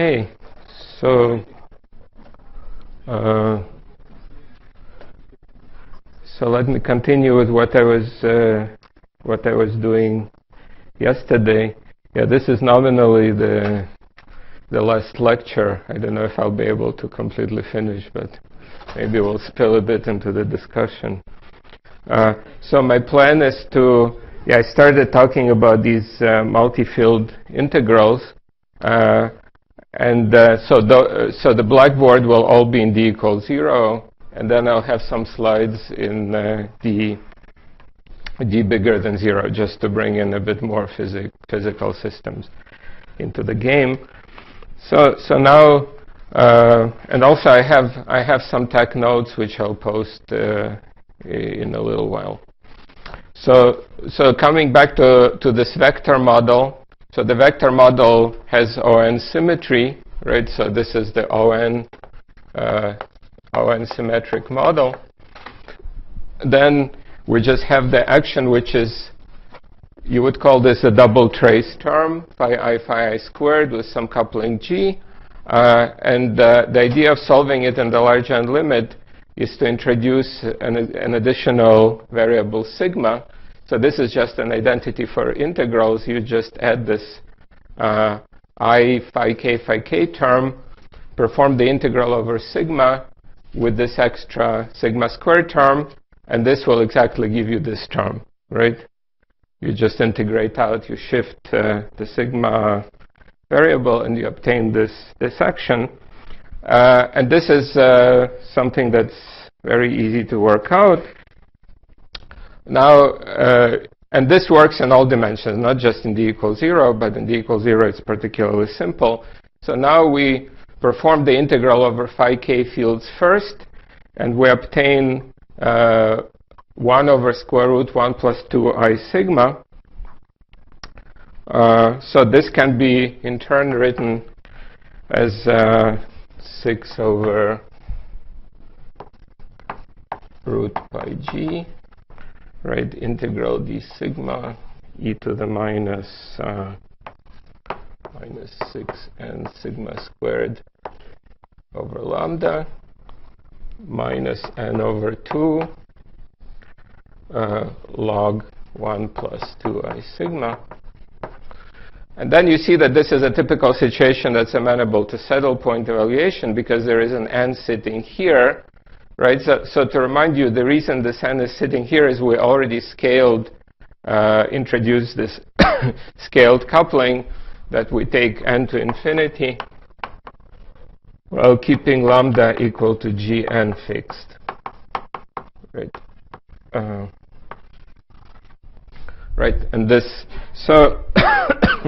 Okay, so uh, so let me continue with what I was uh, what I was doing yesterday. Yeah, this is nominally the the last lecture. I don't know if I'll be able to completely finish, but maybe we'll spill a bit into the discussion. Uh, so my plan is to yeah, I started talking about these uh, multi-field integrals. Uh, and uh, so, the, so the blackboard will all be in d equals 0. And then I'll have some slides in uh, d, d bigger than 0, just to bring in a bit more physic physical systems into the game. So, so now, uh, and also I have, I have some tech notes which I'll post uh, in a little while. So, so coming back to, to this vector model, so the vector model has ON symmetry, right? So this is the ON, uh, ON symmetric model. Then we just have the action which is, you would call this a double trace term, phi i phi i squared with some coupling g. Uh, and uh, the idea of solving it in the large n limit is to introduce an, an additional variable sigma so this is just an identity for integrals. You just add this uh, i phi k phi k term, perform the integral over sigma with this extra sigma squared term, and this will exactly give you this term, right? You just integrate out, you shift uh, the sigma variable, and you obtain this, this action. Uh, and this is uh, something that's very easy to work out. Now, uh, and this works in all dimensions, not just in d equals 0, but in d equals 0 it's particularly simple. So now we perform the integral over phi k fields first, and we obtain uh, 1 over square root 1 plus 2 i sigma. Uh, so this can be in turn written as uh, 6 over root pi g right, integral d sigma e to the minus, uh, minus 6n sigma squared over lambda minus n over 2 uh, log 1 plus 2i sigma. And then you see that this is a typical situation that's amenable to saddle point evaluation because there is an n sitting here right? So, so to remind you, the reason the sun is sitting here is we already scaled, uh, introduced this scaled coupling that we take n to infinity while keeping lambda equal to gn fixed, right? Uh, right, and this, so,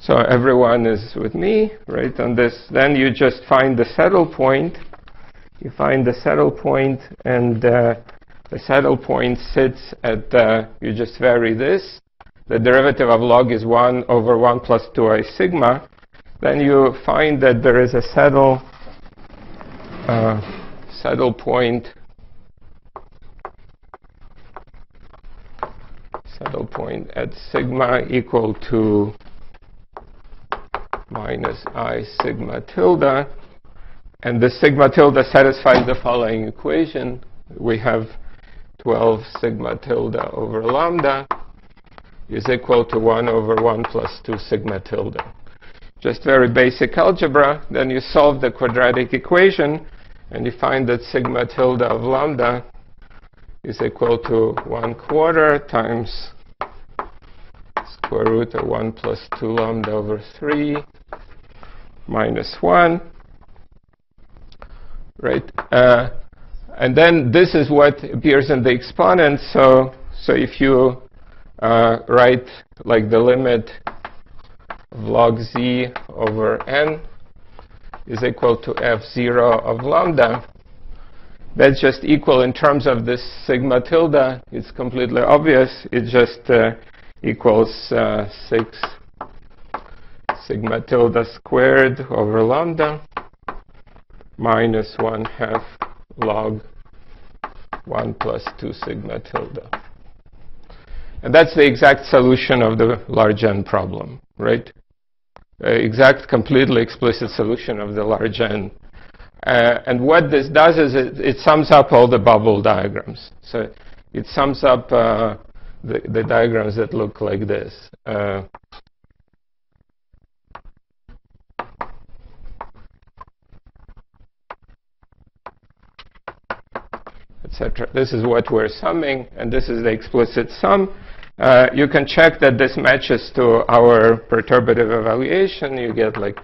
so everyone is with me, right, on this. Then you just find the saddle point you find the saddle point and uh, the saddle point sits at, uh, you just vary this. The derivative of log is 1 over 1 plus 2i sigma. Then you find that there is a saddle, uh, saddle point, saddle point at sigma equal to minus i sigma tilde. And the sigma tilde satisfies the following equation. We have 12 sigma tilde over lambda is equal to 1 over 1 plus 2 sigma tilde. Just very basic algebra. Then you solve the quadratic equation, and you find that sigma tilde of lambda is equal to 1 quarter times square root of 1 plus 2 lambda over 3 minus 1 right? Uh, and then this is what appears in the exponent. So, so if you uh, write like the limit of log z over n is equal to f0 of lambda, that's just equal in terms of this sigma tilde. It's completely obvious. It just uh, equals uh, 6 sigma tilde squared over lambda minus 1 half log 1 plus 2 sigma tilde. And that's the exact solution of the large n problem, right? uh, exact, completely explicit solution of the large n. Uh, and what this does is it, it, sums up all the bubble diagrams. So it sums up uh, the, the, diagrams that look like this. Etc. This is what we're summing, and this is the explicit sum. Uh, you can check that this matches to our perturbative evaluation. You get like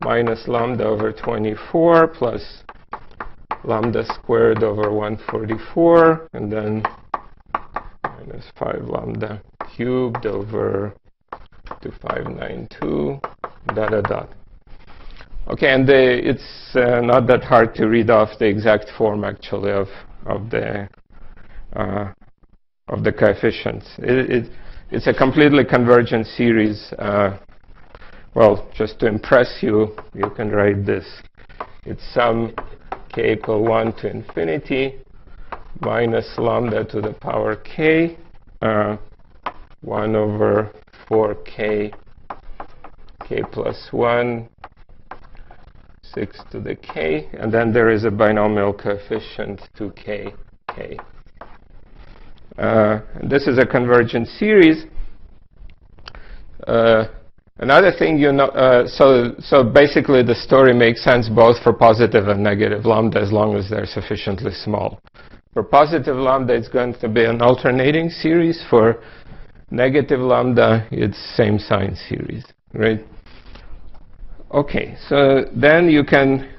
minus lambda over 24 plus lambda squared over 144, and then minus 5 lambda cubed over 2592, dot, dot, dot. Okay, and the, it's uh, not that hard to read off the exact form, actually, of, of the uh, of the coefficients. It, it, it's a completely convergent series. Uh, well, just to impress you, you can write this. It's sum k equal 1 to infinity minus lambda to the power k, uh, 1 over 4k, k plus 1, 6 to the k, and then there is a binomial coefficient 2k, k. Uh, this is a convergent series. Uh, another thing you know, uh, so, so basically the story makes sense both for positive and negative lambda as long as they're sufficiently small. For positive lambda, it's going to be an alternating series. For negative lambda, it's same sign series, right? Okay, so then you can,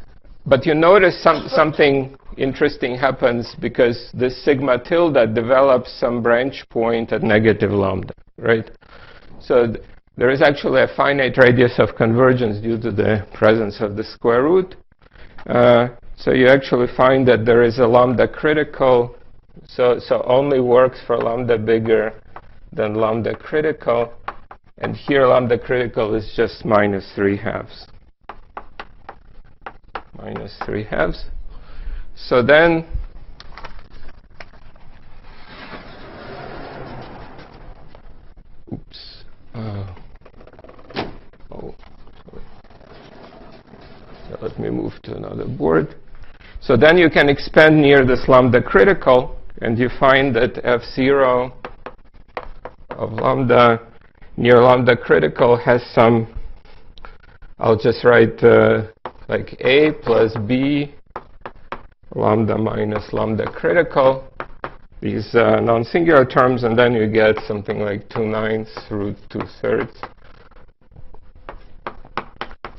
but you notice some, something interesting happens because this sigma tilde develops some branch point at negative lambda, right? So th there is actually a finite radius of convergence due to the presence of the square root. Uh, so you actually find that there is a lambda critical, so, so only works for lambda bigger than lambda critical. And here lambda critical is just minus 3 halves. Minus 3 halves. So then oops. Uh, oh. So let me move to another board. So then you can expand near this lambda critical, and you find that f0 of lambda near lambda critical has some, I'll just write uh, like a plus b lambda minus lambda critical, these uh, non-singular terms, and then you get something like 2 ninths root 2 thirds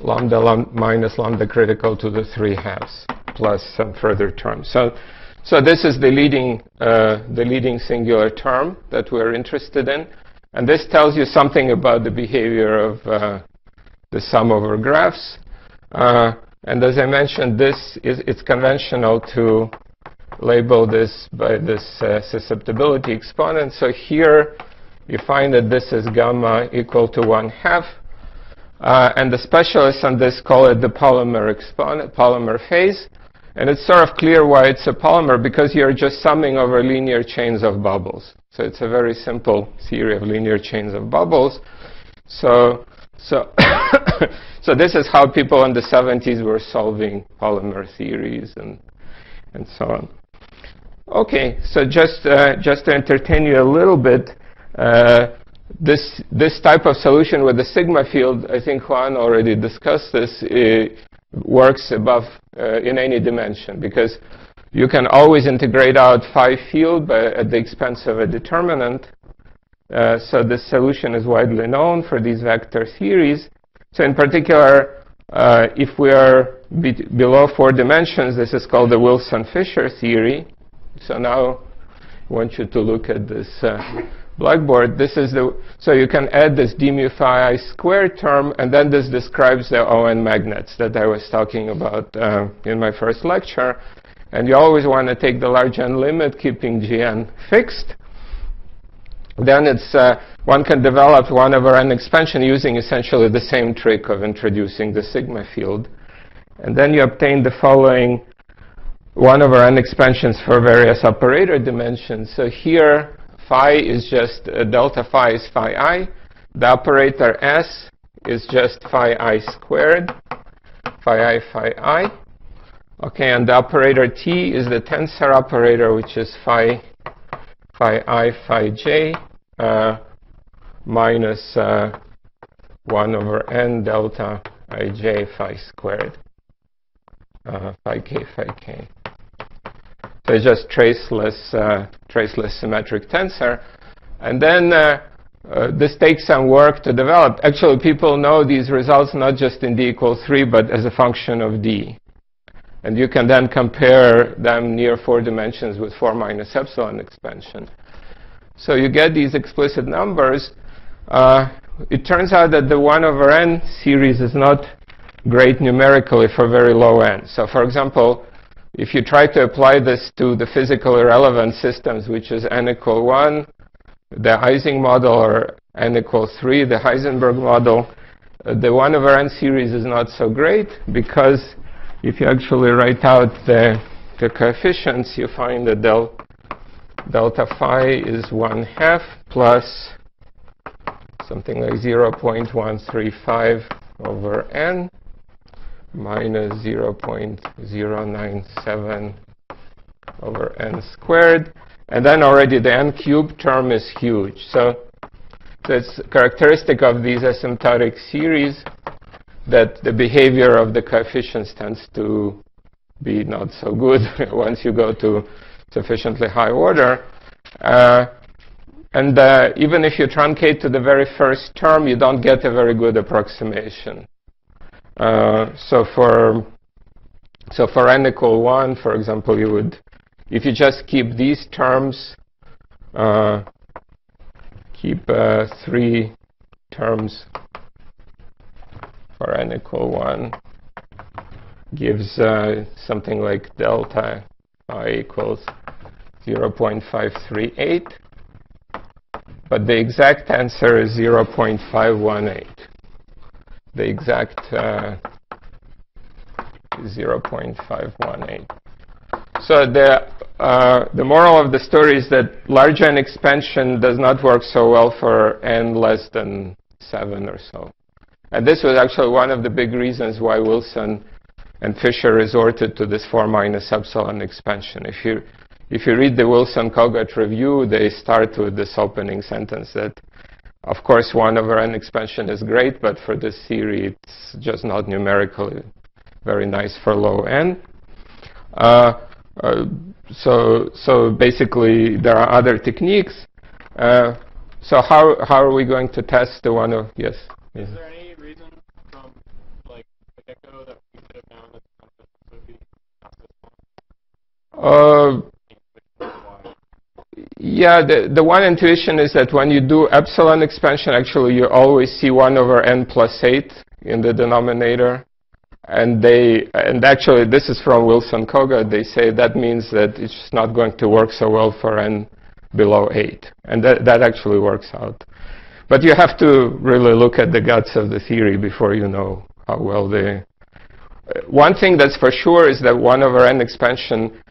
lambda lam minus lambda critical to the 3 halves plus some further terms. So, so this is the leading, uh, the leading singular term that we're interested in. And this tells you something about the behavior of uh, the sum over graphs. Uh, and as I mentioned, this is it's conventional to label this by this uh, susceptibility exponent. So here you find that this is gamma equal to 1 half. Uh, and the specialists on this call it the polymer exponent, polymer phase. And it's sort of clear why it's a polymer, because you're just summing over linear chains of bubbles. So it's a very simple theory of linear chains of bubbles. So, so So this is how people in the 70s were solving polymer theories and, and so on. Okay, so just, uh, just to entertain you a little bit, uh, this, this type of solution with the sigma field, I think Juan already discussed this, works above uh, in any dimension because you can always integrate out phi field at the expense of a determinant. Uh, so this solution is widely known for these vector theories. So in particular, uh, if we are be below four dimensions, this is called the Wilson-Fisher theory. So now I want you to look at this uh, blackboard. This is the so you can add this d mu phi i squared term, and then this describes the ON magnets that I was talking about uh, in my first lecture. And you always want to take the large n limit, keeping gn fixed then it's uh, one can develop one over n expansion using essentially the same trick of introducing the sigma field. And then you obtain the following 1 over n expansions for various operator dimensions. So here, phi is just uh, delta phi is phi i. The operator s is just phi i squared, phi i, phi i. Okay, and the operator t is the tensor operator, which is phi, phi i, phi j, uh, minus, uh, 1 over n delta ij phi squared, uh, phi k, phi k. So it's just traceless, uh, traceless symmetric tensor. And then uh, uh, this takes some work to develop. Actually, people know these results not just in d equals 3, but as a function of d. And you can then compare them near four dimensions with 4 minus epsilon expansion. So you get these explicit numbers. Uh, it turns out that the 1 over n series is not great numerically for very low n. So for example, if you try to apply this to the physical irrelevant systems, which is n equal 1, the Ising model, or n equal 3, the Heisenberg model, uh, the 1 over n series is not so great because if you actually write out the, the coefficients, you find that del, delta phi is 1 half plus something like 0.135 over n minus 0.097 over n squared. And then already the n cubed term is huge. So, that's characteristic of these asymptotic series that the behavior of the coefficients tends to be not so good once you go to sufficiently high order. Uh, and uh, even if you truncate to the very first term, you don't get a very good approximation. Uh, so for so for n equal 1, for example, you would if you just keep these terms, uh, keep uh, three terms for n equal 1, gives uh, something like delta i equals 0.538. But the exact answer is 0.518. The exact uh, 0.518. So the, uh, the moral of the story is that large n expansion does not work so well for n less than 7 or so. And this was actually one of the big reasons why Wilson and Fisher resorted to this 4 minus epsilon expansion. If you, if you read the Wilson-Kogut review, they start with this opening sentence that, of course, 1 over n expansion is great, but for this theory, it's just not numerically very nice for low n. Uh, uh, so, so basically, there are other techniques. Uh, so how, how are we going to test the one of, yes? Is there any reason from like the get-go that we could have found that the concept would be not this Uh, yeah, the, the one intuition is that when you do epsilon expansion, actually you always see 1 over n plus 8 in the denominator. And they, and actually this is from Wilson Kogut, they say that means that it's not going to work so well for n below 8. And that, that actually works out. But you have to really look at the guts of the theory before you know how well they... Uh, one thing that's for sure is that 1 over n expansion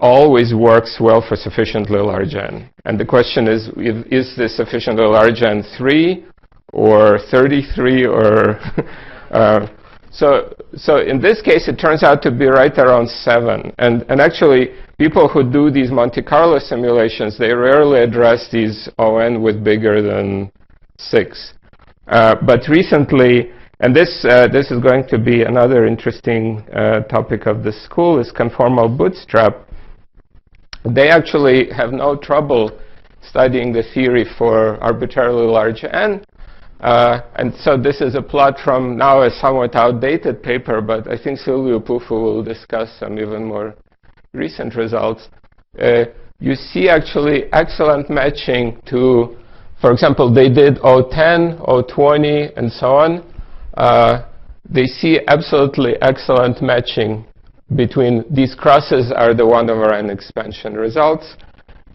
always works well for sufficiently large n. And the question is, is, is this sufficiently large n 3 or 33 or... uh, so, so in this case, it turns out to be right around 7. And, and actually, people who do these Monte Carlo simulations, they rarely address these ON with bigger than 6. Uh, but recently, and this, uh, this is going to be another interesting uh, topic of the school, is conformal bootstrap. They actually have no trouble studying the theory for arbitrarily large n. Uh, and so this is a plot from now a somewhat outdated paper, but I think Silviu Pufu will discuss some even more recent results. Uh, you see actually excellent matching to, for example, they did O10, O20, and so on. Uh, they see absolutely excellent matching between these crosses are the 1 over n expansion results,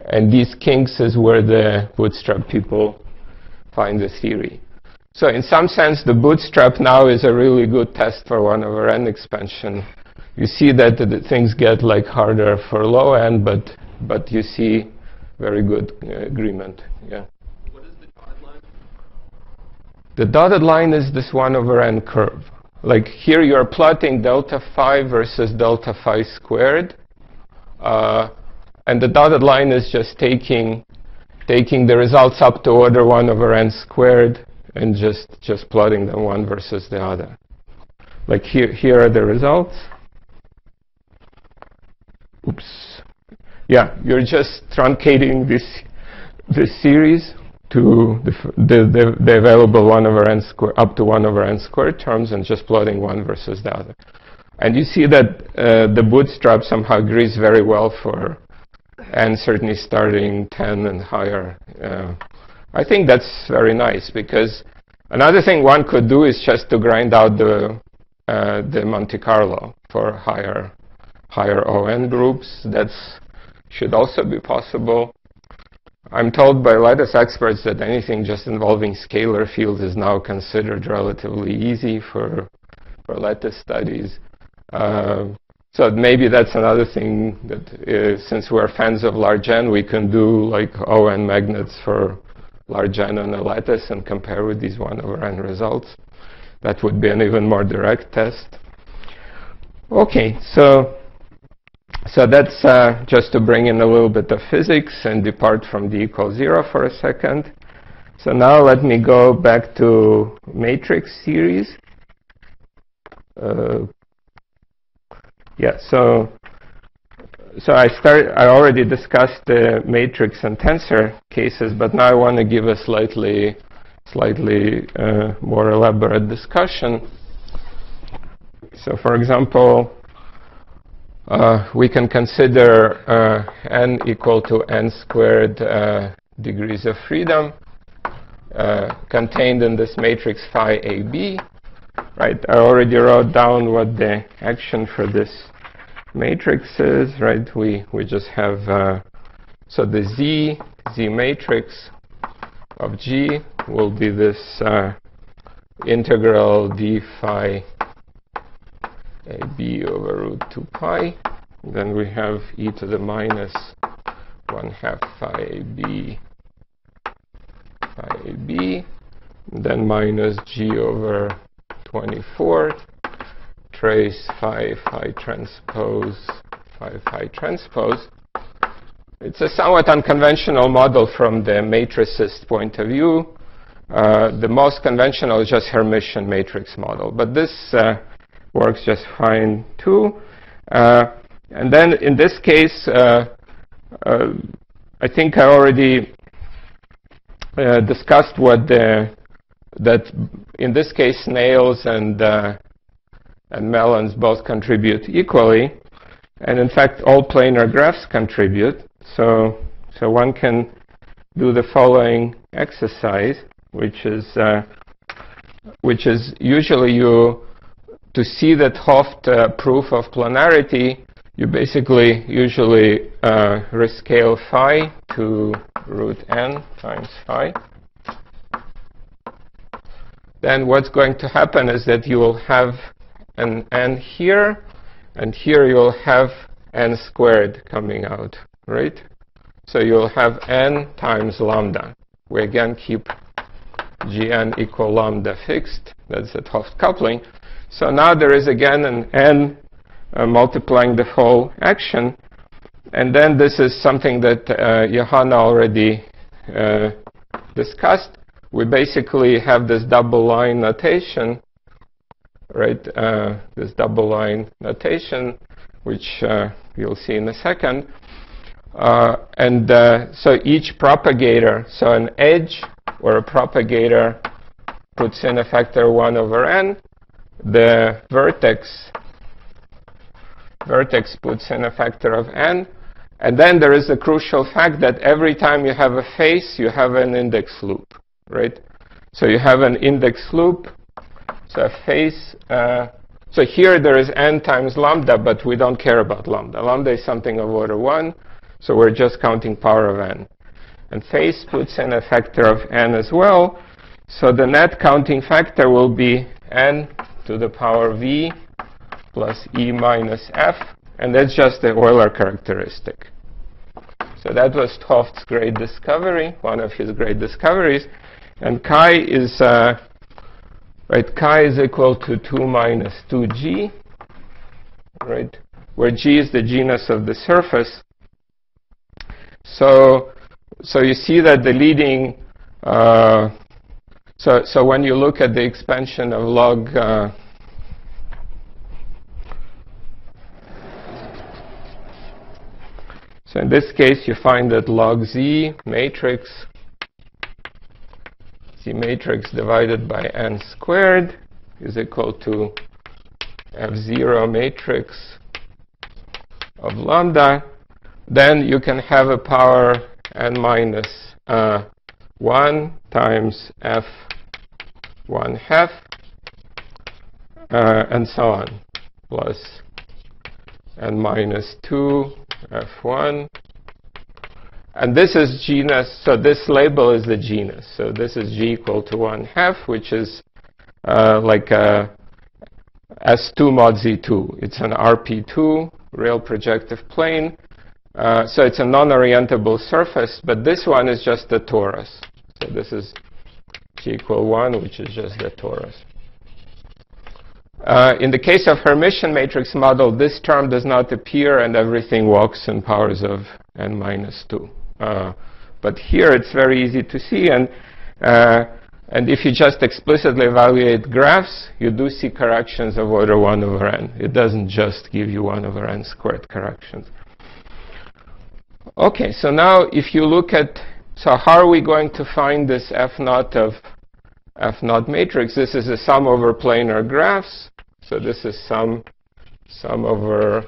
and these kinks is where the bootstrap people find the theory. So in some sense, the bootstrap now is a really good test for 1 over n expansion. You see that the things get like harder for low n, but but you see very good uh, agreement. Yeah. What is the guideline? the dotted line is this 1 over n curve. Like here you're plotting delta phi versus delta phi squared. Uh, and the dotted line is just taking taking the results up to order 1 over n squared and just, just plotting them one versus the other. Like here, here are the results. Oops. Yeah, you're just truncating this, this series to the, the, the, the, available 1 over n squared, up to 1 over n squared terms and just plotting one versus the other. And you see that uh, the bootstrap somehow agrees very well for and certainly starting 10 and higher. Uh, I think that's very nice because another thing one could do is just to grind out the uh, the Monte Carlo for higher higher ON groups. That should also be possible. I'm told by lattice experts that anything just involving scalar fields is now considered relatively easy for for lattice studies. Uh, so maybe that's another thing that is, since we're fans of large N, we can do like ON magnets for large N on a lattice and compare with these 1 over N results. That would be an even more direct test. Okay, so so that's uh, just to bring in a little bit of physics and depart from d equals 0 for a second. So now let me go back to matrix series. Uh, yeah, so so I start. I already discussed the matrix and tensor cases, but now I want to give a slightly slightly uh, more elaborate discussion. So, for example, uh, we can consider uh, n equal to n squared uh, degrees of freedom uh, contained in this matrix phi AB. Right, I already wrote down what the action for this matrix is, right? We we just have uh, so the Z Z matrix of G will be this integral d phi AB over root 2 pi. Then we have e to the minus 1 half phi AB phi AB. Then minus G over 24 trace phi phi transpose phi phi transpose. It's a somewhat unconventional model from the matricist point of view. Uh, the most conventional is just Hermitian matrix model, but this uh, works just fine too. Uh, and then in this case, uh, uh, I think I already uh, discussed what the that in this case snails and and melons both contribute equally. And in fact, all planar graphs contribute. So, so one can do the following exercise, which is, uh, which is usually you, to see that Hooft uh, proof of planarity, you basically usually uh, rescale phi to root n times phi. Then what's going to happen is that you will have an n here, and here you'll have n squared coming out, right? So you'll have n times lambda. We again keep gn equal lambda fixed. That's the Hooft coupling. So now there is again an n uh, multiplying the whole action. And then this is something that uh, Johanna already uh, discussed. We basically have this double line notation right? Uh, this double line notation, which uh, you'll see in a second. Uh, and uh, so each propagator, so an edge or a propagator puts in a factor 1 over n. The vertex vertex puts in a factor of n. And then there is a crucial fact that every time you have a face, you have an index loop, right? So you have an index loop so a face, uh, so here there is n times lambda, but we don't care about lambda. Lambda is something of order 1, so we're just counting power of n. And face puts in a factor of n as well, so the net counting factor will be n to the power v plus e minus f, and that's just the Euler characteristic. So that was Hooft's great discovery, one of his great discoveries. And chi is uh, right? Chi is equal to 2 minus 2g, right? Where g is the genus of the surface. So, so you see that the leading, uh, so, so when you look at the expansion of log uh, So in this case, you find that log z matrix, z matrix divided by n squared is equal to f0 matrix of lambda. Then you can have a power n minus uh, 1 times f 1 half uh, and so on, and minus 2 F1. And this is genus, so this label is the genus. So this is G equal to 1 half, which is uh, like a S2 mod Z2. It's an RP2, real projective plane. Uh, so it's a non-orientable surface, but this one is just a torus. So this is G equal 1, which is just the torus. Uh, in the case of Hermitian matrix model, this term does not appear and everything walks in powers of n minus 2. Uh, but here it's very easy to see. And, uh, and if you just explicitly evaluate graphs, you do see corrections of order 1 over n. It doesn't just give you 1 over n squared corrections. Okay, so now if you look at, so how are we going to find this f naught of f naught matrix? This is a sum over planar graphs. So this is sum, sum over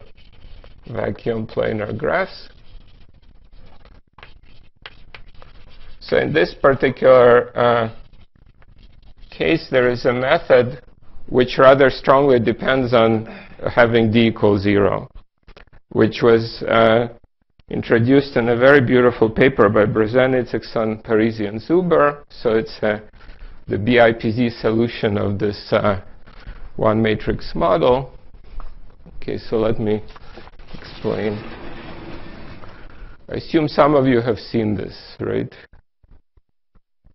vacuum planar graphs. So in this particular uh, case, there is a method which rather strongly depends on having d equal 0, which was uh, introduced in a very beautiful paper by Brézin, Itzykson, Parisi, and Zuber. So it's uh, the BIPZ solution of this uh, one matrix model. Okay, so let me explain. I assume some of you have seen this, right?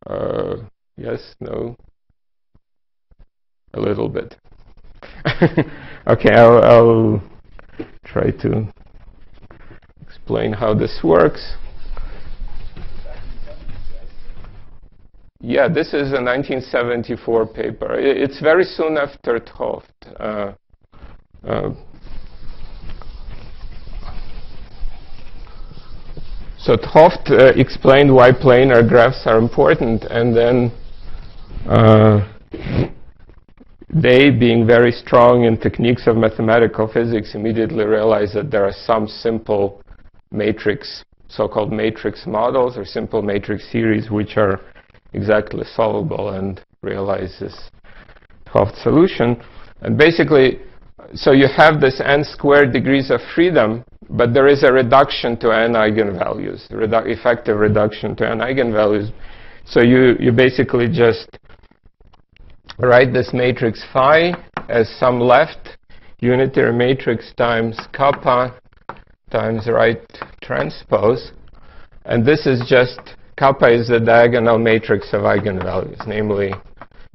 Uh, yes, no? A little bit. okay, I'll, I'll try to explain how this works. Yeah, this is a 1974 paper. It's very soon after 't Hooft. Uh, uh, so 't Hooft uh, explained why planar graphs are important, and then uh, they, being very strong in techniques of mathematical physics, immediately realized that there are some simple matrix, so-called matrix models or simple matrix series, which are exactly solvable and realize this 't Hooft solution. And basically, so you have this n squared degrees of freedom, but there is a reduction to n eigenvalues, redu effective reduction to n eigenvalues. So you, you basically just write this matrix phi as some left unitary matrix times kappa times right transpose. And this is just kappa is the diagonal matrix of eigenvalues, namely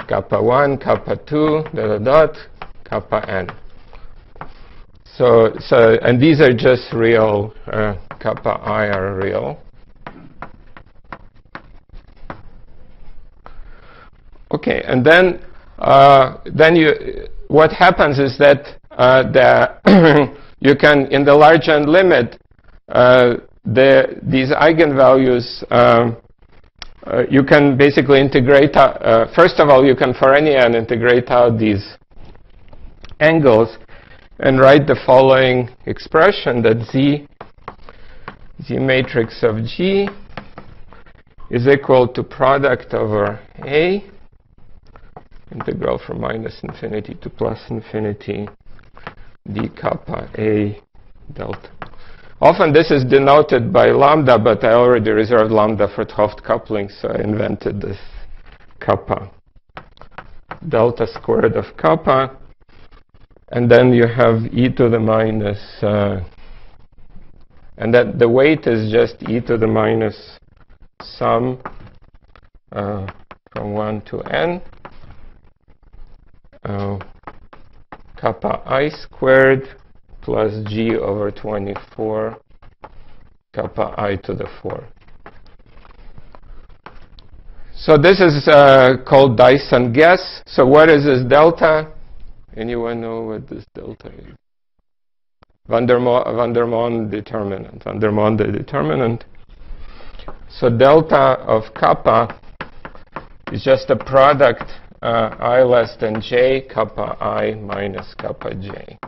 kappa 1, kappa 2, dot, dot, dot, kappa n. So, so, and these are just real, uh, kappa i are real. Okay, and then, uh, then you, what happens is that uh, the you can, in the large n limit, uh, the, these eigenvalues, um, uh, you can basically integrate, uh, uh, first of all, you can for any n integrate out these angles and write the following expression that z, z matrix of G is equal to product over A, integral from minus infinity to plus infinity d kappa A delta Often this is denoted by lambda, but I already reserved lambda for 't Hooft coupling, so I invented this kappa. Delta squared of kappa. And then you have e to the minus, uh, and that the weight is just e to the minus sum uh, from 1 to n. uh, kappa i squared plus g over 24 kappa i to the 4. So this is uh, called Dyson gas. So what is this delta? Anyone know what this delta is? Van der, Mo Van der Monde determinant. Van der Monde determinant. So delta of kappa is just a product uh, i less than j kappa i minus kappa j.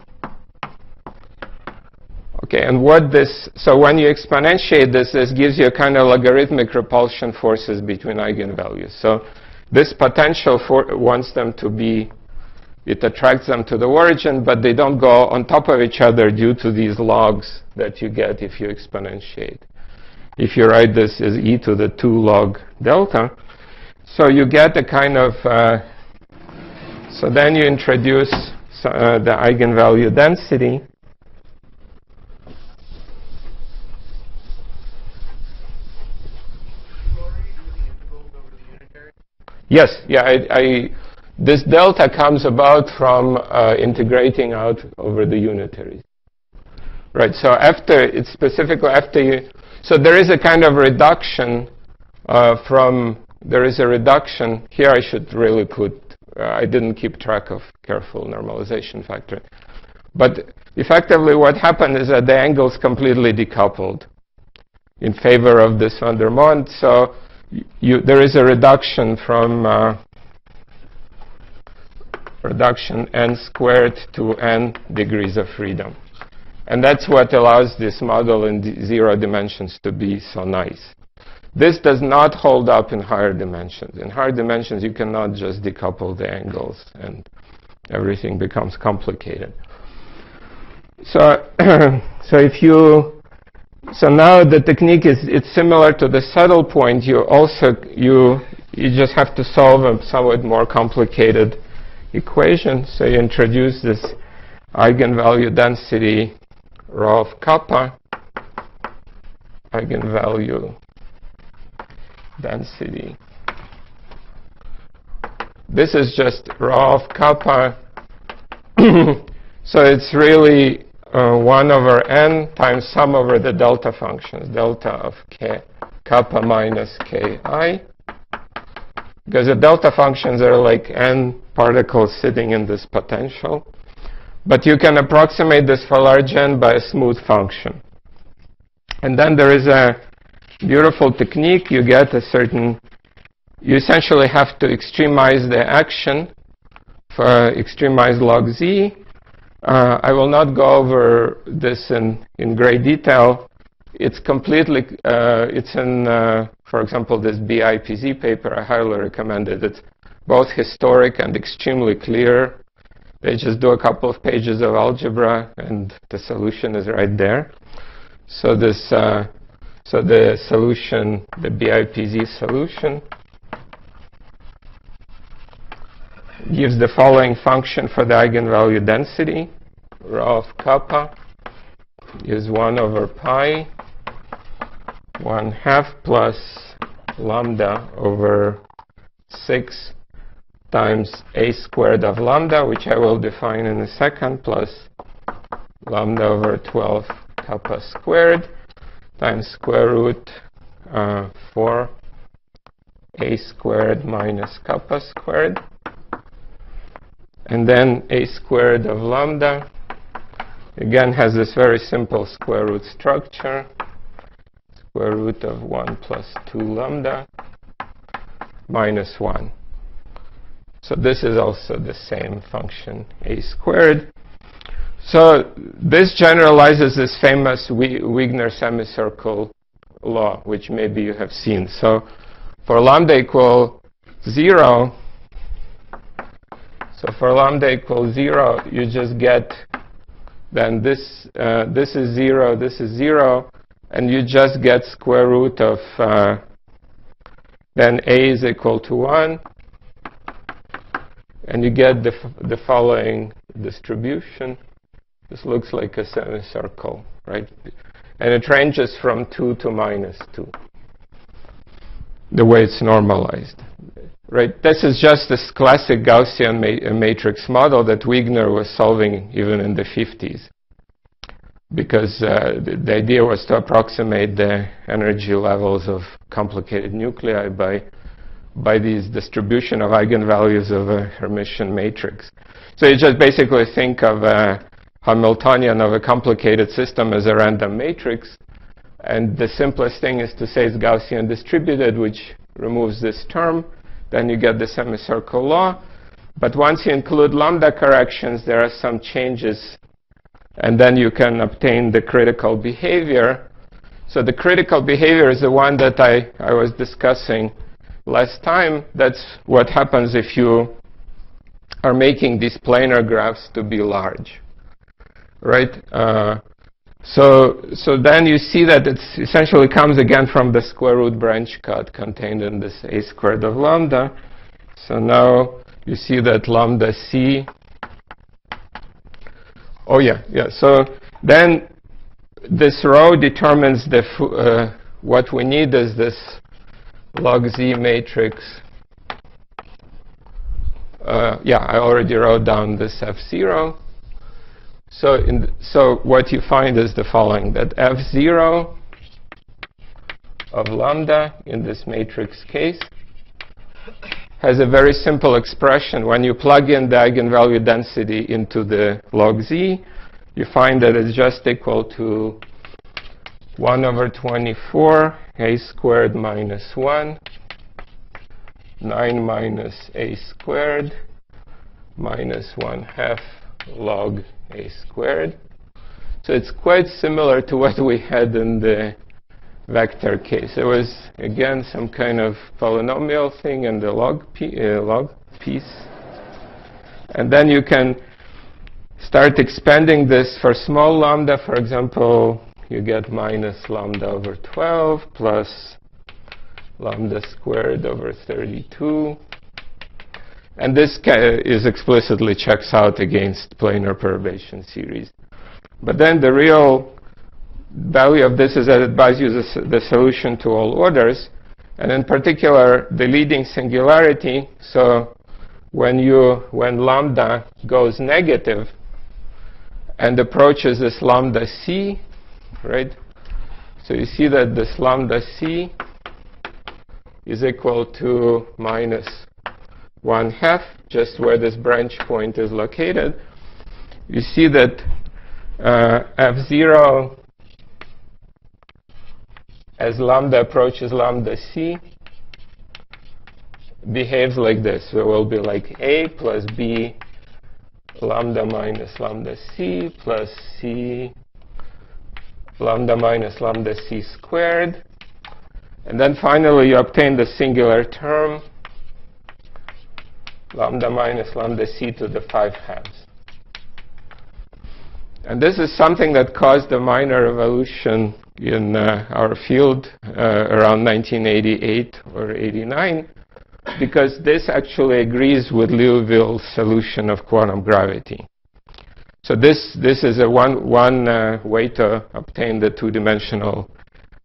Okay, and what this, so when you exponentiate this, this gives you a kind of logarithmic repulsion forces between eigenvalues. So this potential for wants them to be, it attracts them to the origin, but they don't go on top of each other due to these logs that you get if you exponentiate. If you write this as e to the 2 log delta, so you get a kind of, uh, so then you introduce uh, the eigenvalue density, Yes, yeah, I, I, this delta comes about from uh, integrating out over the unitaries. Right, so after, it's specifically after you, so there is a kind of reduction uh, from, there is a reduction, here I should really put, uh, I didn't keep track of careful normalization factor. But effectively what happened is that the angles completely decoupled in favor of this Vandermonde. So you, there is a reduction from uh, reduction n squared to n degrees of freedom. And that's what allows this model in zero dimensions to be so nice. This does not hold up in higher dimensions. In higher dimensions, you cannot just decouple the angles and everything becomes complicated. So, so if you so now the technique is it's similar to the saddle point. You also you you just have to solve a somewhat more complicated equation. So you introduce this eigenvalue density rho of kappa eigenvalue density. This is just rho kappa. so it's really uh, 1 over n times sum over the delta functions, delta of k, kappa minus ki. Because the delta functions are like n particles sitting in this potential. But you can approximate this for large n by a smooth function. And then there is a beautiful technique. You get a certain, you essentially have to extremize the action for extremize log z uh, I will not go over this in, in great detail. It's completely, uh, it's in, uh, for example, this BIPZ paper. I highly recommend it. It's both historic and extremely clear. They just do a couple of pages of algebra, and the solution is right there. So this, uh, so the solution, the BIPZ solution, gives the following function for the eigenvalue density. Rho of kappa is 1 over pi 1 half plus lambda over 6 times a squared of lambda, which I will define in a second, plus lambda over 12 kappa squared times square root uh, 4 a squared minus kappa squared and then a squared of lambda again has this very simple square root structure square root of 1 plus 2 lambda minus 1 so this is also the same function a squared so this generalizes this famous Wigner semicircle law which maybe you have seen so for lambda equal 0 so for lambda equals 0, you just get then this, uh, this is 0, this is 0, and you just get square root of uh, then a is equal to 1, and you get the, the following distribution. This looks like a semicircle, right? And it ranges from 2 to minus 2. the way it's normalized. Right? This is just this classic Gaussian ma matrix model that Wigner was solving even in the 50s. Because uh, the, the, idea was to approximate the energy levels of complicated nuclei by, by these distribution of eigenvalues of a Hermitian matrix. So you just basically think of a Hamiltonian of a complicated system as a random matrix. And the simplest thing is to say it's Gaussian distributed, which removes this term. Then you get the semicircle law. But once you include lambda corrections, there are some changes. And then you can obtain the critical behavior. So the critical behavior is the one that I, I was discussing last time. That's what happens if you are making these planar graphs to be large. Right? Uh, so, so then you see that it essentially comes again from the square root branch cut contained in this a squared of lambda. So now you see that lambda c. Oh yeah, yeah. So then this row determines the uh, what we need is this log z matrix. Uh, yeah, I already wrote down this f0. So, the, so what you find is the following, that f0 of lambda in this matrix case has a very simple expression. When you plug in the eigenvalue density into the log z, you find that it's just equal to 1 over 24 a squared minus 1, 9 minus a squared minus 1 half log a squared. So it's quite similar to what we had in the vector case. It was, again, some kind of polynomial thing in the log, uh, log piece. And then you can start expanding this for small lambda. For example, you get minus lambda over 12 plus lambda squared over 32 and this is explicitly checks out against planar perturbation series. But then the real value of this is that it buys you the, solution to all orders, and in particular the leading singularity. So when you when lambda goes negative and approaches this lambda c, right? So you see that this lambda c is equal to minus 1 half, just where this branch point is located, you see that uh, f0 as lambda approaches lambda c behaves like this. So it will be like a plus b lambda minus lambda c plus c lambda minus lambda c squared. And then finally you obtain the singular term lambda minus lambda c to the 5 halves. And this is something that caused a minor revolution in uh, our field uh, around 1988 or 89 because this actually agrees with Liouville's solution of quantum gravity. So this, this is a one, one uh, way to obtain the two-dimensional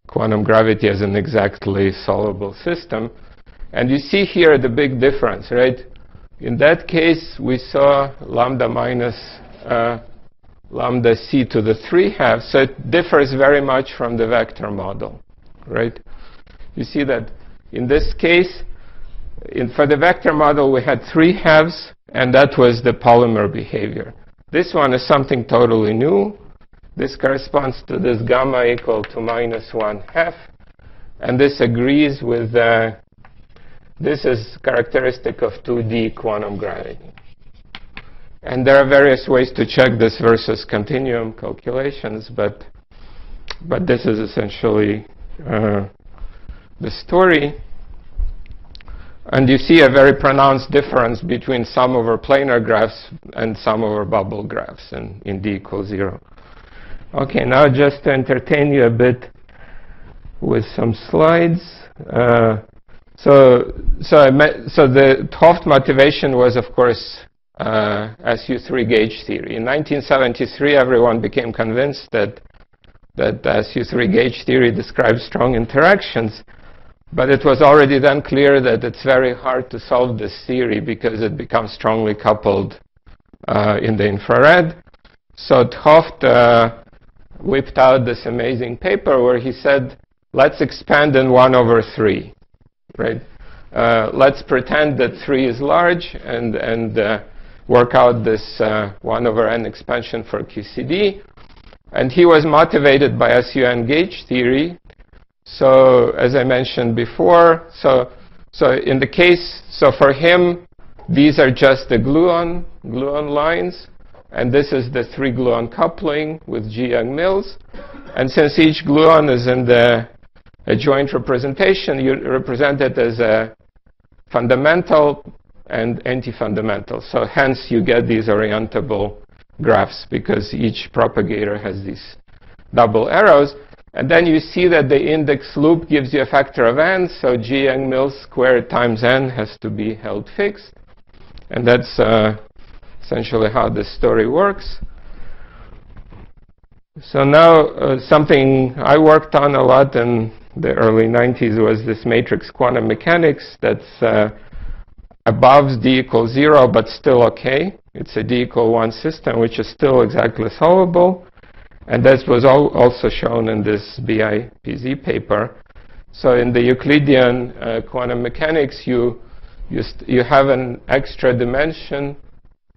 quantum gravity as an exactly solvable system. And you see here the big difference, right? In that case, we saw lambda minus uh, lambda c to the 3 halves, so it differs very much from the vector model, right? You see that in this case, in, for the vector model, we had 3 halves, and that was the polymer behavior. This one is something totally new. This corresponds to this gamma equal to minus 1 half, and this agrees with uh, this is characteristic of 2D quantum gravity. And there are various ways to check this versus continuum calculations, but, but this is essentially uh, the story. And you see a very pronounced difference between sum over planar graphs and sum over bubble graphs in, in d equals 0. Okay, now just to entertain you a bit with some slides. Uh, so, so, so the 't motivation was, of course, uh, SU3 gauge theory. In 1973, everyone became convinced that that SU3 gauge theory describes strong interactions. But it was already then clear that it's very hard to solve this theory because it becomes strongly coupled uh, in the infrared. So 't Hooft uh, whipped out this amazing paper where he said, let's expand in 1 over 3, right? Uh, let's pretend that 3 is large and, and uh, work out this uh, 1 over n expansion for QCD. And he was motivated by SUN gauge theory. So as I mentioned before, so, so in the case, so for him, these are just the gluon, gluon lines. And this is the three gluon coupling with G Yang-Mills. And since each gluon is in the joint representation, you represent it as a fundamental and anti-fundamental. So hence you get these orientable graphs because each propagator has these double arrows. And then you see that the index loop gives you a factor of n, so G Yang-Mills squared times n has to be held fixed. And that's uh, essentially how this story works. So now uh, something I worked on a lot in the early 90s was this matrix quantum mechanics that's uh, above d equals 0 but still okay. It's a d equal 1 system which is still exactly solvable. And this was al also shown in this BIPZ paper. So in the Euclidean uh, quantum mechanics, you, you, you have an extra dimension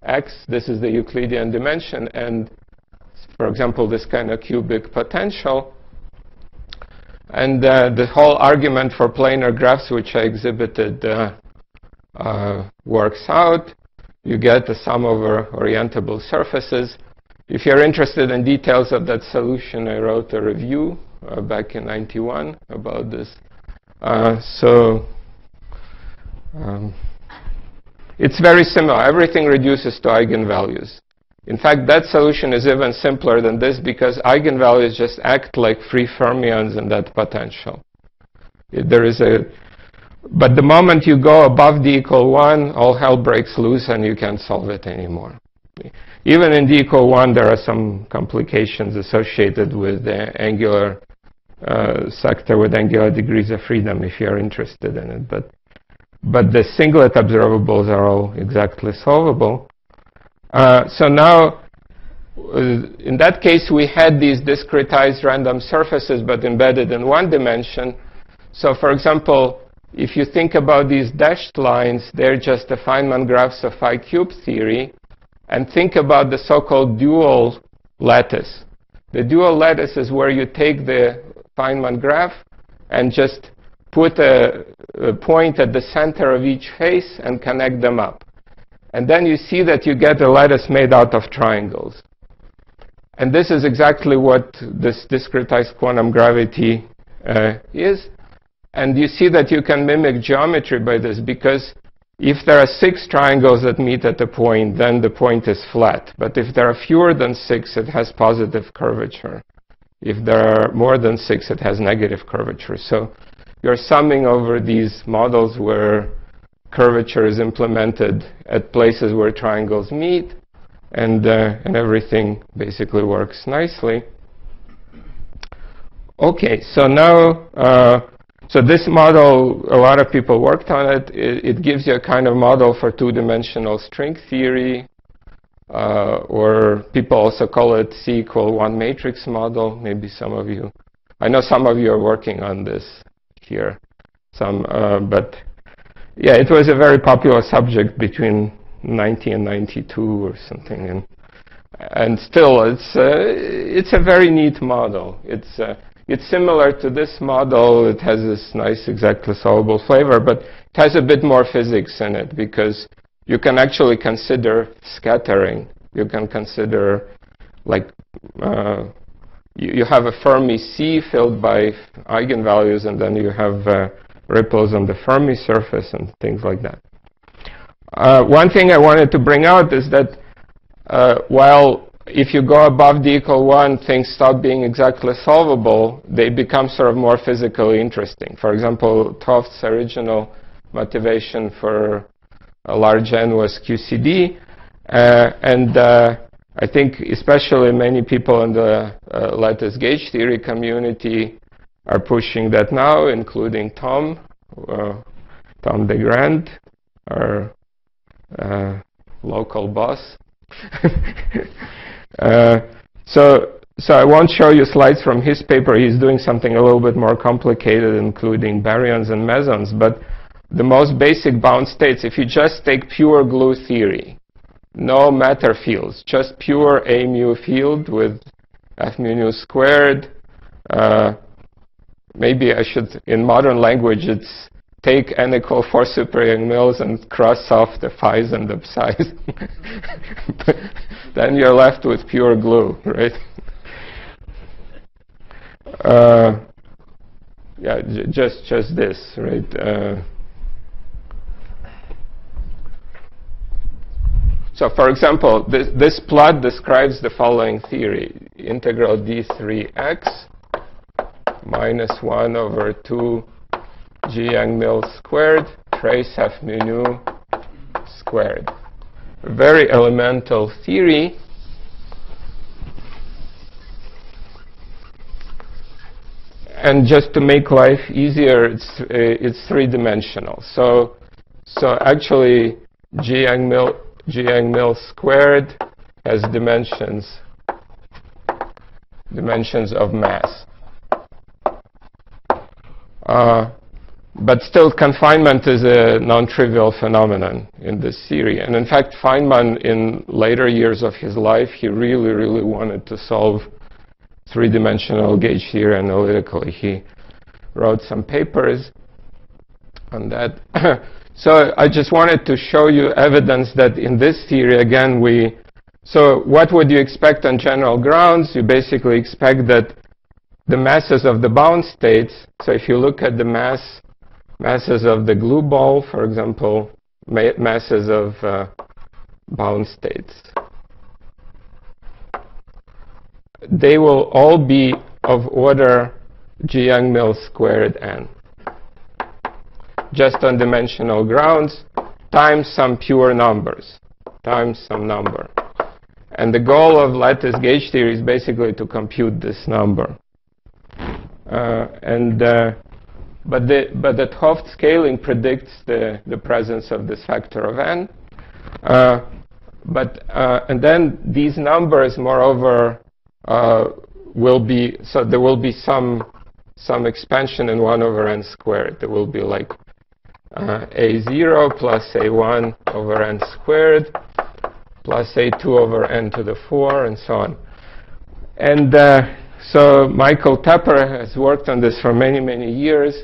x, this is the Euclidean dimension, and for example, this kind of cubic potential. And uh, the whole argument for planar graphs, which I exhibited, uh, uh, works out. You get the sum over orientable surfaces. If you're interested in details of that solution, I wrote a review uh, back in 91 about this. Uh, so um, it's very similar. Everything reduces to eigenvalues. In fact, that solution is even simpler than this because eigenvalues just act like free fermions in that potential. There is a, but the moment you go above d equal 1, all hell breaks loose and you can't solve it anymore. Even in d equal 1, there are some complications associated with the angular uh, sector with angular degrees of freedom if you're interested in it. But but the singlet observables are all exactly solvable. Uh, so now, uh, in that case, we had these discretized random surfaces, but embedded in one dimension. So for example, if you think about these dashed lines, they're just the Feynman graphs of phi cube theory. And think about the so-called dual lattice. The dual lattice is where you take the Feynman graph and just put a, a, point at the center of each face and connect them up. And then you see that you get a lattice made out of triangles. And this is exactly what this discretized quantum gravity uh, is. And you see that you can mimic geometry by this because if there are six triangles that meet at a point, then the point is flat. But if there are fewer than six, it has positive curvature. If there are more than six, it has negative curvature. So you're summing over these models where curvature is implemented at places where triangles meet, and, uh, and everything basically works nicely. Okay, so now, uh, so this model, a lot of people worked on it. It, it gives you a kind of model for two-dimensional string theory, uh, or people also call it C equal one matrix model. Maybe some of you, I know some of you are working on this here. Some, uh, but yeah, it was a very popular subject between 90 and 92 or something, and and still, it's uh, it's a very neat model. It's uh, it's similar to this model. It has this nice exactly solvable flavor, but it has a bit more physics in it because you can actually consider scattering. You can consider like uh, you, you have a Fermi sea filled by eigenvalues, and then you have ripples on the Fermi surface and things like that. Uh, one thing I wanted to bring out is that uh, while if you go above d equal 1, things stop being exactly solvable, they become sort of more physically interesting. For example, 't Hooft's original motivation for a large n was QCD. Uh, and uh, I think especially many people in the uh, lattice gauge theory community are pushing that now, including Tom, uh, Tom DeGrand, our uh, local boss. uh, so, so I won't show you slides from his paper. He's doing something a little bit more complicated, including baryons and mesons. But the most basic bound states, if you just take pure glue theory, no matter fields, just pure A mu field with F mu nu squared. Uh, maybe I should, in modern language, it's take n equal 4 super Yang-Mills and cross off the phi's and the psi's. then you're left with pure glue, right? Uh, yeah, just just this, right? Uh, so, for example, this this plot describes the following theory: integral d3x minus 1 over 2 g Yang-Mills squared trace f mu nu squared. Very elemental theory. And just to make life easier, it's, uh, it's three-dimensional. So, so actually, g Yang-Mills g Yang-Mills squared has dimensions dimensions of mass. Uh, but still, confinement is a non-trivial phenomenon in this theory. And in fact, Feynman, in later years of his life, he really, really wanted to solve three-dimensional gauge theory analytically. He wrote some papers on that. so I just wanted to show you evidence that in this theory, again, we... So what would you expect on general grounds? You basically expect that the masses of the bound states, so if you look at the mass masses of the glue ball, for example, ma masses of uh, bound states, they will all be of order G Yang-Mills squared n. Just on dimensional grounds, times some pure numbers, times some number. And the goal of lattice gauge theory is basically to compute this number. Uh, and uh, but the but the 't scaling predicts the the presence of this factor of n. Uh, but and then these numbers, moreover, will be so there will be some some expansion in 1 over n squared. There will be like uh, a0 plus a1 over n squared plus a2 over n to the 4 and so on. And uh, so Michael Teper has worked on this for many, many years.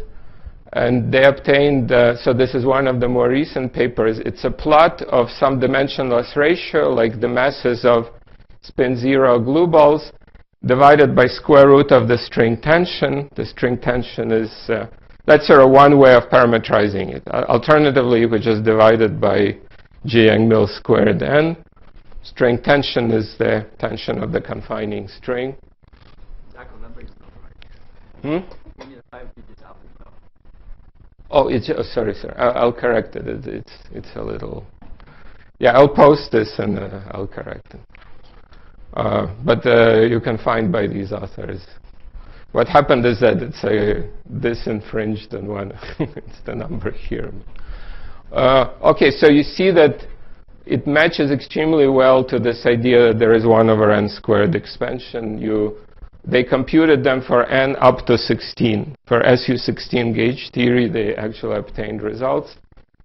And they obtained, uh, so this is one of the more recent papers. It's a plot of some dimensionless ratio, like the masses of spin zero glue balls, divided by square root of the string tension. The string tension is, uh, that's sort of one way of parametrizing it. Alternatively, you could just divide it by G Yang-Mills squared n. String tension is the tension of the confining string. Hmm? Oh, it's oh, sorry, sir. I'll, I'll correct it. it. It's it's a little. Yeah, I'll post this and uh, I'll correct it. Uh, but uh, you can find by these authors. What happened is that it's a this infringed on one. it's the number here. Uh, okay, so you see that it matches extremely well to this idea that there is 1 over n squared expansion. You they computed them for n up to 16. For SU16 gauge theory, they actually obtained results.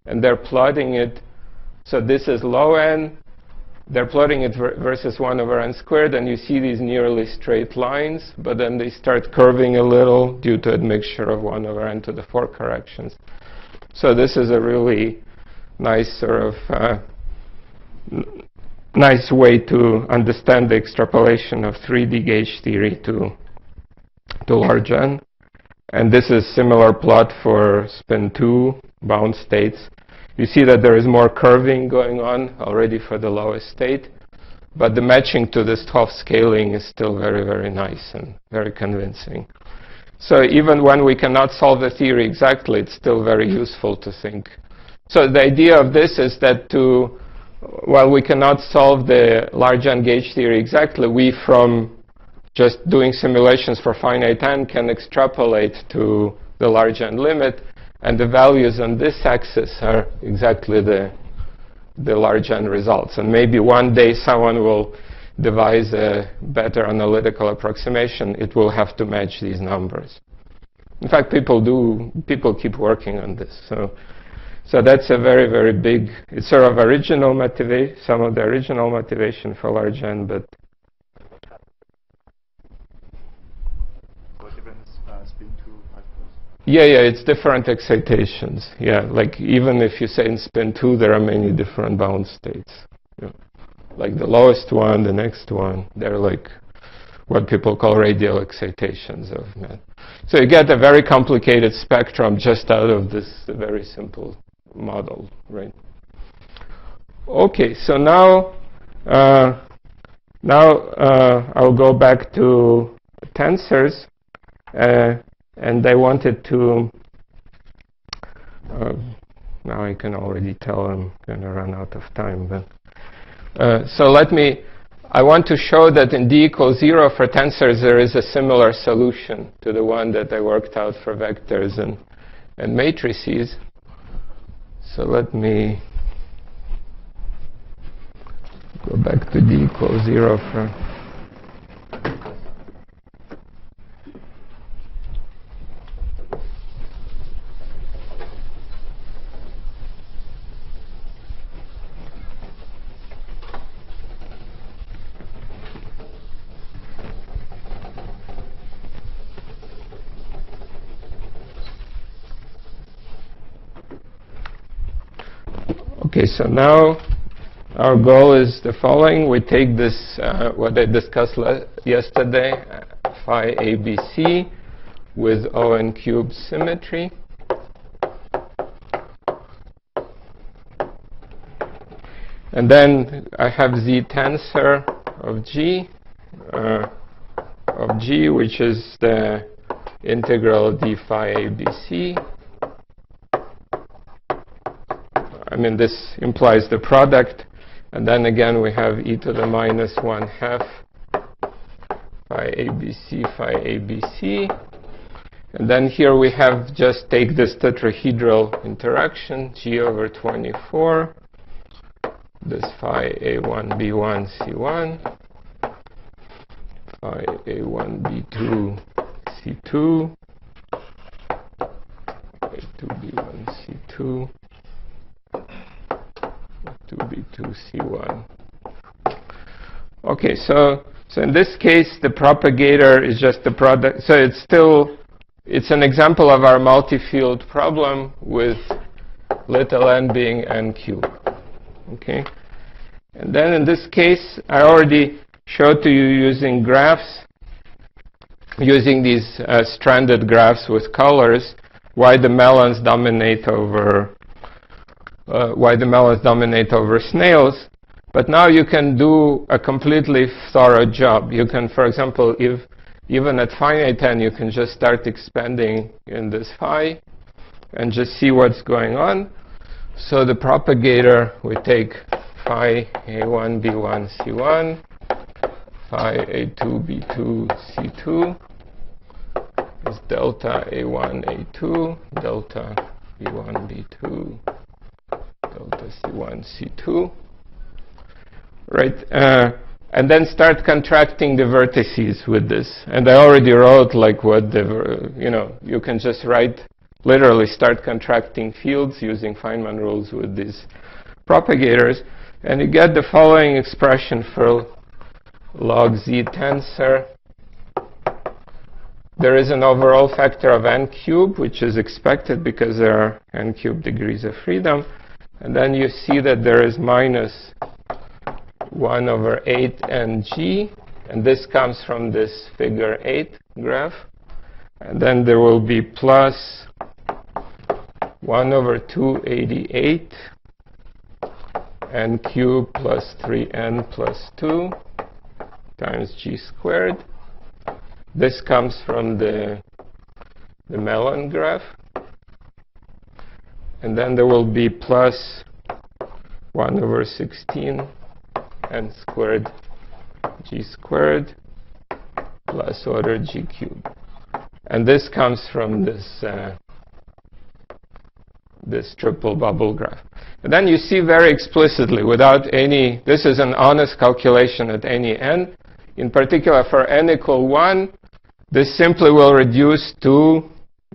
And they're plotting it. So this is low n. They're plotting it ver versus 1 over n squared. And you see these nearly straight lines. But then they start curving a little due to admixture of 1 over n to the 4 corrections. So this is a really nice sort of uh, nice way to understand the extrapolation of 3D gauge theory to, to large n. And this is similar plot for spin 2 bound states. You see that there is more curving going on already for the lowest state. But the matching to this 12 scaling is still very, very nice and very convincing. So even when we cannot solve the theory exactly, it's still very useful to think. So the idea of this is that to while we cannot solve the large N gauge theory exactly, we from just doing simulations for finite n can extrapolate to the large n limit, and the values on this axis are exactly the, the large n results. And maybe one day someone will devise a better analytical approximation. It will have to match these numbers. In fact, people do, people keep working on this. So, so that's a very, very big, it's sort of original motivation, some of the original motivation for large n, but Yeah, yeah, it's different excitations. Yeah, like even if you say in spin 2, there are many different bound states. Yeah. Like the lowest one, the next one, they're like what people call radial excitations of men. So you get a very complicated spectrum just out of this very simple model, right? Okay, so now, uh, now uh, I'll go back to tensors. Uh, and I wanted to uh, now I can already tell I'm going to run out of time but uh, so let me I want to show that in d equals 0 for tensors there is a similar solution to the one that I worked out for vectors and, and matrices so let me go back to d equals 0 for Okay, so now our goal is the following. We take this, uh, what I discussed yesterday, phi ABC with ON cube symmetry. And then I have Z tensor of G, uh, of G, which is the integral d phi ABC I mean, this implies the product. And then again, we have e to the minus 1 half phi ABC phi ABC. And then here we have just take this tetrahedral interaction, g over 24, this phi a1 b1 c1, phi a1 b2 c2, a2 b1 c2, 2b2c1. Okay, so so in this case, the propagator is just the product. So it's still it's an example of our multi-field problem with little n being n cubed. Okay, and then in this case, I already showed to you using graphs, using these uh, stranded graphs with colors, why the melons dominate over uh, why the melons dominate over snails. But now you can do a completely thorough job. You can, for example, if even at finite n, you can just start expanding in this phi and just see what's going on. So the propagator, we take phi a1, b1, c1, phi a2, b2, c2 is delta a1, a2, delta b1, b2, delta C1, C2, right? Uh, and then start contracting the vertices with this. And I already wrote like what the, you know, you can just write, literally start contracting fields using Feynman rules with these propagators. And you get the following expression for log z tensor. There is an overall factor of n cubed, which is expected because there are n cubed degrees of freedom. And then you see that there is minus 1 over 8 ng, and this comes from this figure 8 graph. And then there will be plus 1 over 288 n cubed plus 3n plus 2 times g squared. This comes from the, the melon graph. And then there will be plus 1 over 16 n squared g squared plus order g cubed. And this comes from this, uh, this triple bubble graph. And then you see very explicitly, without any, this is an honest calculation at any n. In particular, for n equal 1, this simply will reduce to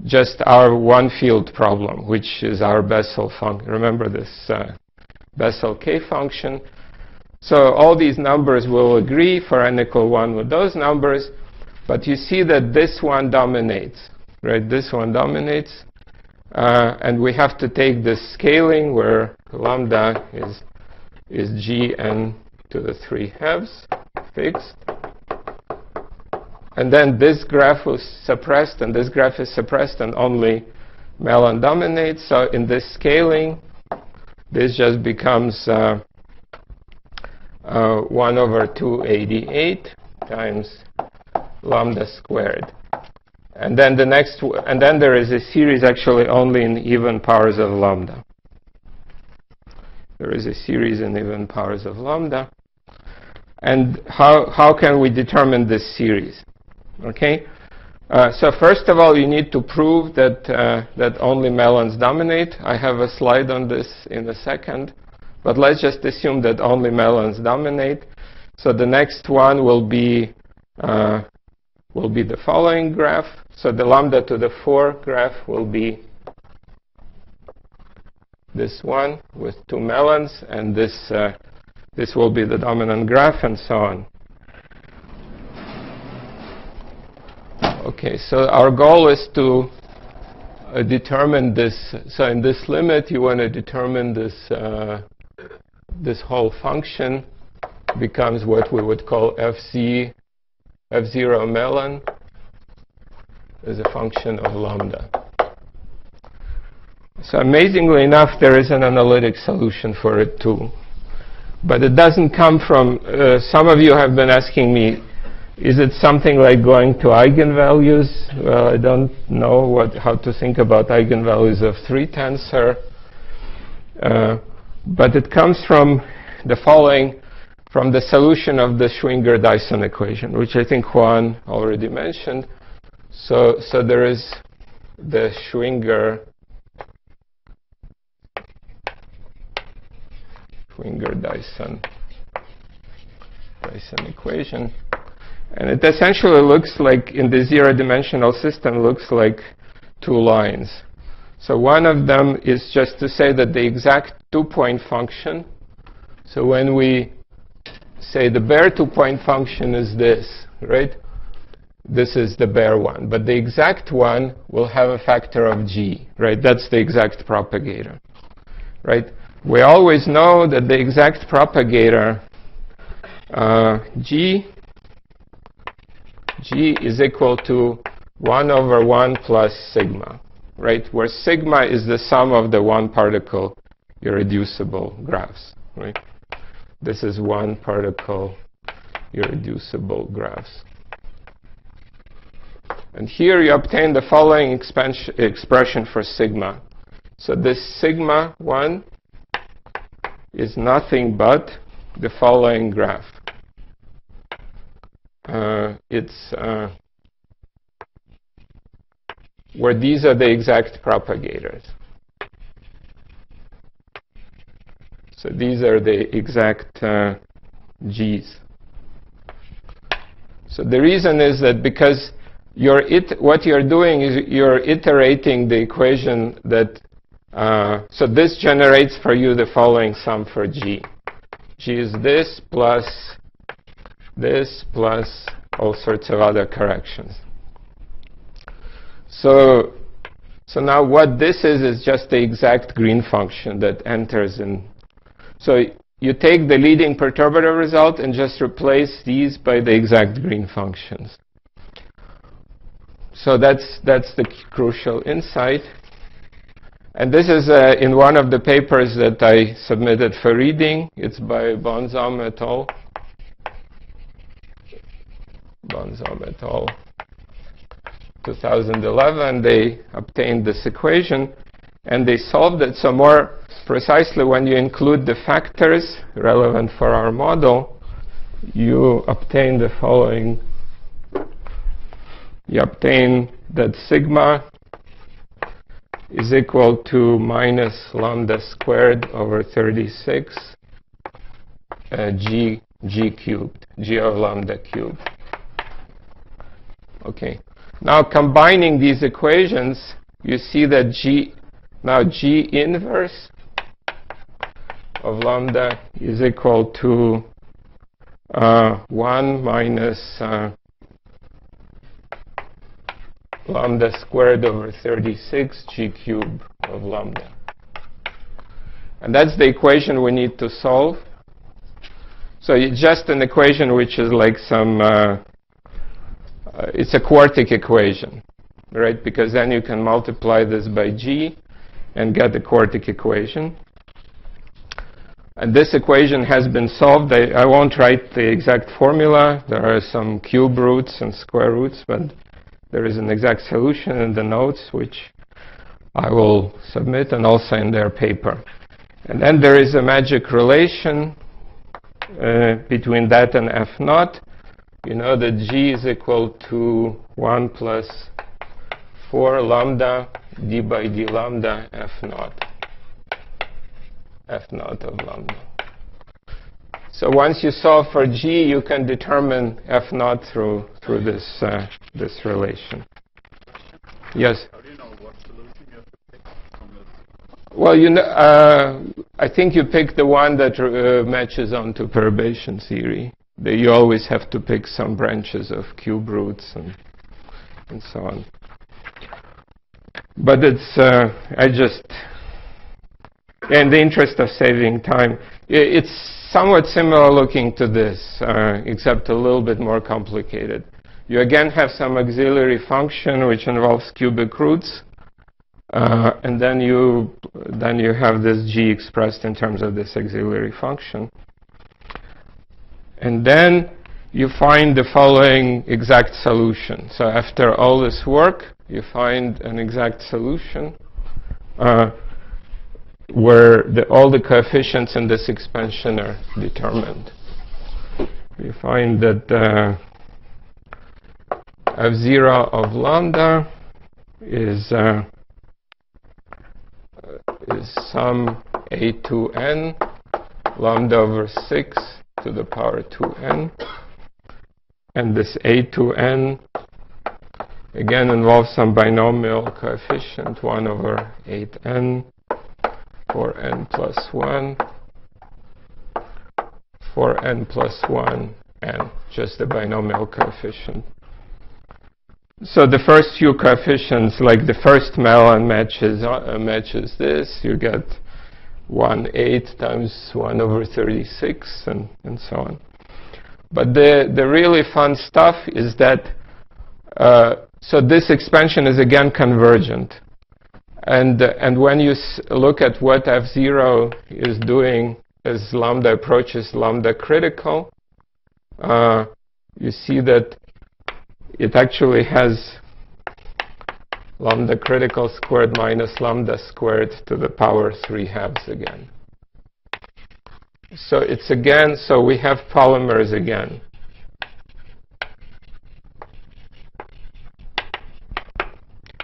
just our one field problem, which is our Bessel function. Remember this uh, Bessel K function. So all these numbers will agree for n equal 1 with those numbers. But you see that this one dominates, right? This one dominates. Uh, and we have to take this scaling where lambda is, is gn to the 3 halves fixed. And then this graph was suppressed, and this graph is suppressed, and only melon dominates. So in this scaling, this just becomes uh, uh, 1 over 288 times lambda squared. And then the next, and then there is a series actually only in even powers of lambda. There is a series in even powers of lambda. And how, how can we determine this series? Okay? Uh, so first of all, you need to prove that, uh, that only melons dominate. I have a slide on this in a second. But let's just assume that only melons dominate. So the next one will be, uh, will be the following graph. So the lambda to the 4 graph will be this one with two melons. And this, uh, this will be the dominant graph and so on. Okay, so our goal is to uh, determine this. So in this limit, you want to determine this, uh, this whole function becomes what we would call fz, f0 melon as a function of lambda. So amazingly enough, there is an analytic solution for it too. But it doesn't come from, uh, some of you have been asking me, is it something like going to eigenvalues? Well, I don't know what, how to think about eigenvalues of 3 tensor. Uh, but it comes from the following, from the solution of the Schwinger-Dyson equation, which I think Juan already mentioned. So, so there is the Schwinger Schwinger-Dyson Dyson equation. And it essentially looks like, in the zero-dimensional system, looks like two lines. So one of them is just to say that the exact two-point function, so when we say the bare two-point function is this, right? This is the bare one. But the exact one will have a factor of g, right? That's the exact propagator, right? We always know that the exact propagator, uh, g G is equal to 1 over 1 plus sigma, right? Where sigma is the sum of the one particle irreducible graphs, right? This is one particle irreducible graphs. And here you obtain the following expression for sigma. So this sigma 1 is nothing but the following graph it's uh, where these are the exact propagators. So these are the exact uh, G's. So the reason is that because you're it, what you're doing is you're iterating the equation that, uh, so this generates for you the following sum for G. G is this plus this plus all sorts of other corrections. So, so now what this is is just the exact green function that enters in. So you take the leading perturbative result and just replace these by the exact green functions. So that's, that's the crucial insight. And this is uh, in one of the papers that I submitted for reading. It's by Bonzom et al. Bonzom et al. 2011, they obtained this equation and they solved it. So more precisely, when you include the factors relevant for our model, you obtain the following you obtain that sigma is equal to minus lambda squared over 36 uh, g g cubed, g of lambda cubed. Okay. Now combining these equations, you see that g now g inverse of lambda is equal to uh, 1 minus uh, lambda squared over 36 g cubed of lambda. And that's the equation we need to solve. So it's just an equation which is like some, uh, uh, it's a quartic equation, right? Because then you can multiply this by g and get the quartic equation. And this equation has been solved. I, I won't write the exact formula. There are some cube roots and square roots, but there is an exact solution in the notes, which I will submit and also in their paper. And then there is a magic relation uh, between that and f naught. You know that g is equal to 1 plus 4 lambda d by d lambda f naught. f naught of lambda. So once you solve for g, you can determine f naught through through this uh, this relation. Yes. You know what solution you have to pick from this? Well, you know, uh, I think you pick the one that uh, matches onto perturbation theory. That you always have to pick some branches of cube roots and and so on. But it's uh, I just in the interest of saving time, it's somewhat similar looking to this, uh, except a little bit more complicated. You again have some auxiliary function which involves cubic roots, uh, and then you then you have this g expressed in terms of this auxiliary function, and then you find the following exact solution. So after all this work, you find an exact solution. Uh, where the, all the coefficients in this expansion are determined. You find that uh, f0 of lambda is uh, is sum a to n lambda over 6 to the power 2n and this a2n again involves some binomial coefficient 1 over 8n for n plus 1 for n plus 1 and just the binomial coefficient. So the first few coefficients, like the first melon matches uh, matches this, you get 1 8 times 1 over 36 and, and so on. But the, the really fun stuff is that, uh, so this expansion is again convergent. And, and when you look at what f0 is doing as lambda approaches lambda critical, uh, you see that it actually has lambda critical squared minus lambda squared to the power 3 halves again. So it's again, so we have polymers again.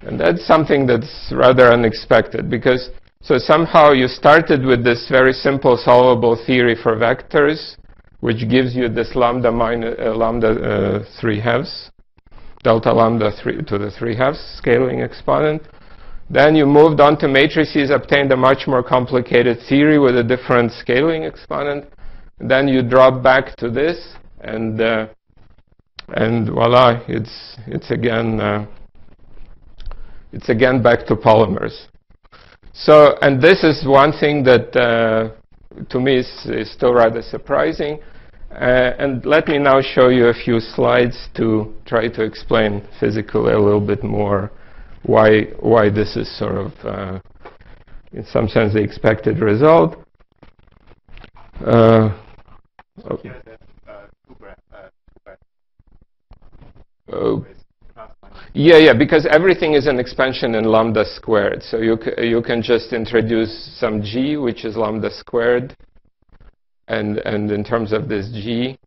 And that's something that's rather unexpected because so somehow you started with this very simple solvable theory for vectors, which gives you this lambda minus uh, lambda uh, 3 halves, delta lambda 3 to the 3 halves scaling exponent. Then you moved on to matrices, obtained a much more complicated theory with a different scaling exponent. Then you drop back to this, and uh, and voila, it's it's again uh, it's again back to polymers. So, and this is one thing that uh, to me is, is still rather surprising. Uh, and let me now show you a few slides to try to explain physically a little bit more why why this is sort of, uh, in some sense, the expected result. Uh, Yeah, uh. Yeah, yeah, because everything is an expansion in lambda squared. So you, you can just introduce some g, which is lambda squared. And, and in terms of this g,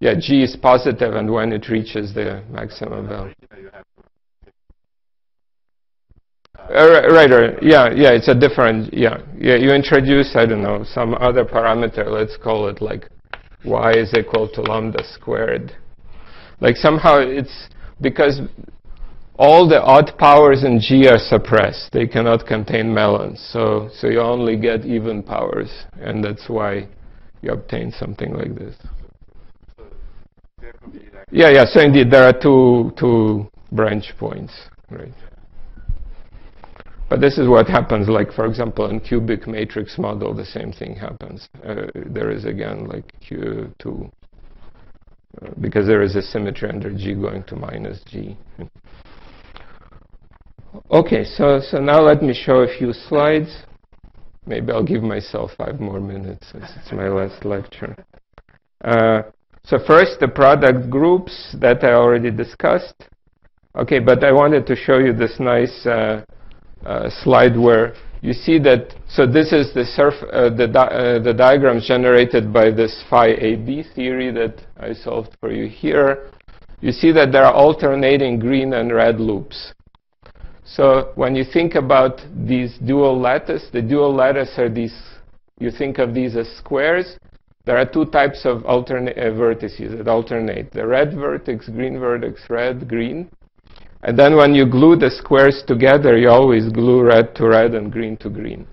yeah, G is positive, and when it reaches the maximum value. Uh, right, right. Yeah, yeah, it's a different, yeah. Yeah, you introduce, I don't know, some other parameter, let's call it like y is equal to lambda squared. Like somehow it's because all the odd powers in G are suppressed. They cannot contain melons. So, so you only get even powers. And that's why you obtain something like this. Yeah, yeah. So indeed, there are two, two branch points, right? But this is what happens, like, for example, in cubic matrix model, the same thing happens. Uh, there is, again, like Q2, uh, because there is a symmetry under G going to minus G. okay, so, so now let me show a few slides. Maybe I'll give myself five more minutes, since it's my last lecture. Uh, so first, the product groups that I already discussed. Okay, but I wanted to show you this nice uh, uh, slide where you see that, so this is the, surf, uh, the, di uh, the diagrams generated by this phi AB theory that I solved for you here. You see that there are alternating green and red loops. So when you think about these dual lattice, the dual lattice are these, you think of these as squares. There are two types of alternate uh, vertices that alternate. The red vertex, green vertex, red, green. And then when you glue the squares together, you always glue red to red and green to green.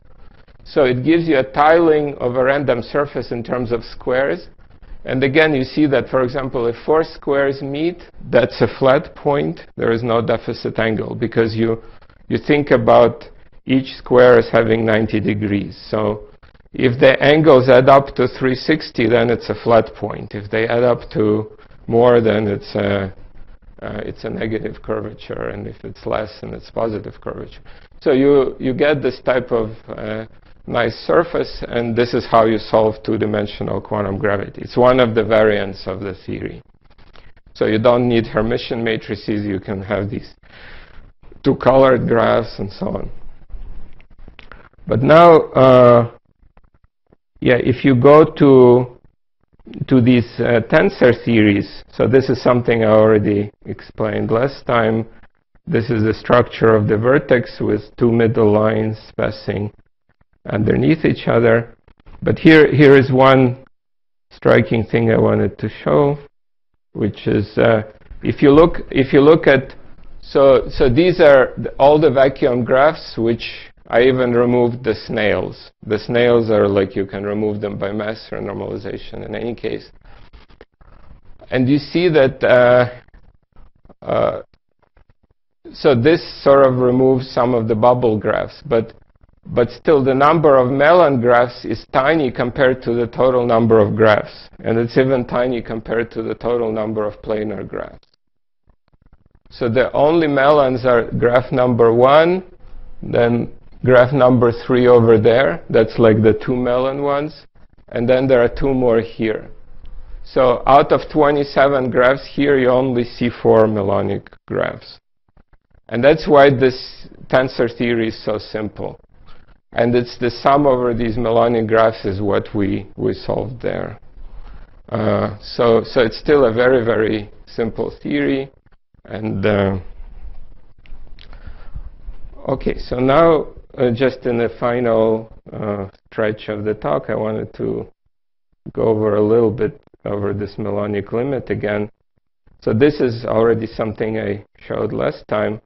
So it gives you a tiling of a random surface in terms of squares. And again, you see that, for example, if four squares meet, that's a flat point. There is no deficit angle because you, you think about each square as having 90 degrees. So if the angles add up to 360, then it's a flat point. If they add up to more, then it's a, uh, it's a negative curvature. And if it's less, then it's positive curvature. So you, you get this type of uh, nice surface, and this is how you solve two-dimensional quantum gravity. It's one of the variants of the theory. So you don't need Hermitian matrices. You can have these two colored graphs and so on. But now, uh, yeah, if you go to to these uh, tensor theories, so this is something I already explained last time. This is the structure of the vertex with two middle lines passing underneath each other. But here, here is one striking thing I wanted to show, which is uh, if you look if you look at so so these are the, all the vacuum graphs which I even removed the snails. The snails are like you can remove them by mass renormalization in any case. And you see that uh, uh, so this sort of removes some of the bubble graphs, but but still the number of melon graphs is tiny compared to the total number of graphs. And it's even tiny compared to the total number of planar graphs. So the only melons are graph number one, then graph number three over there. That's like the two melon ones. And then there are two more here. So out of 27 graphs here, you only see four melonic graphs. And that's why this tensor theory is so simple. And it's the sum over these melonic graphs is what we, we solved there. Uh, so, so it's still a very, very simple theory. And uh, okay, so now uh, just in the final uh, stretch of the talk, I wanted to go over a little bit over this melonic limit again. So this is already something I showed last time.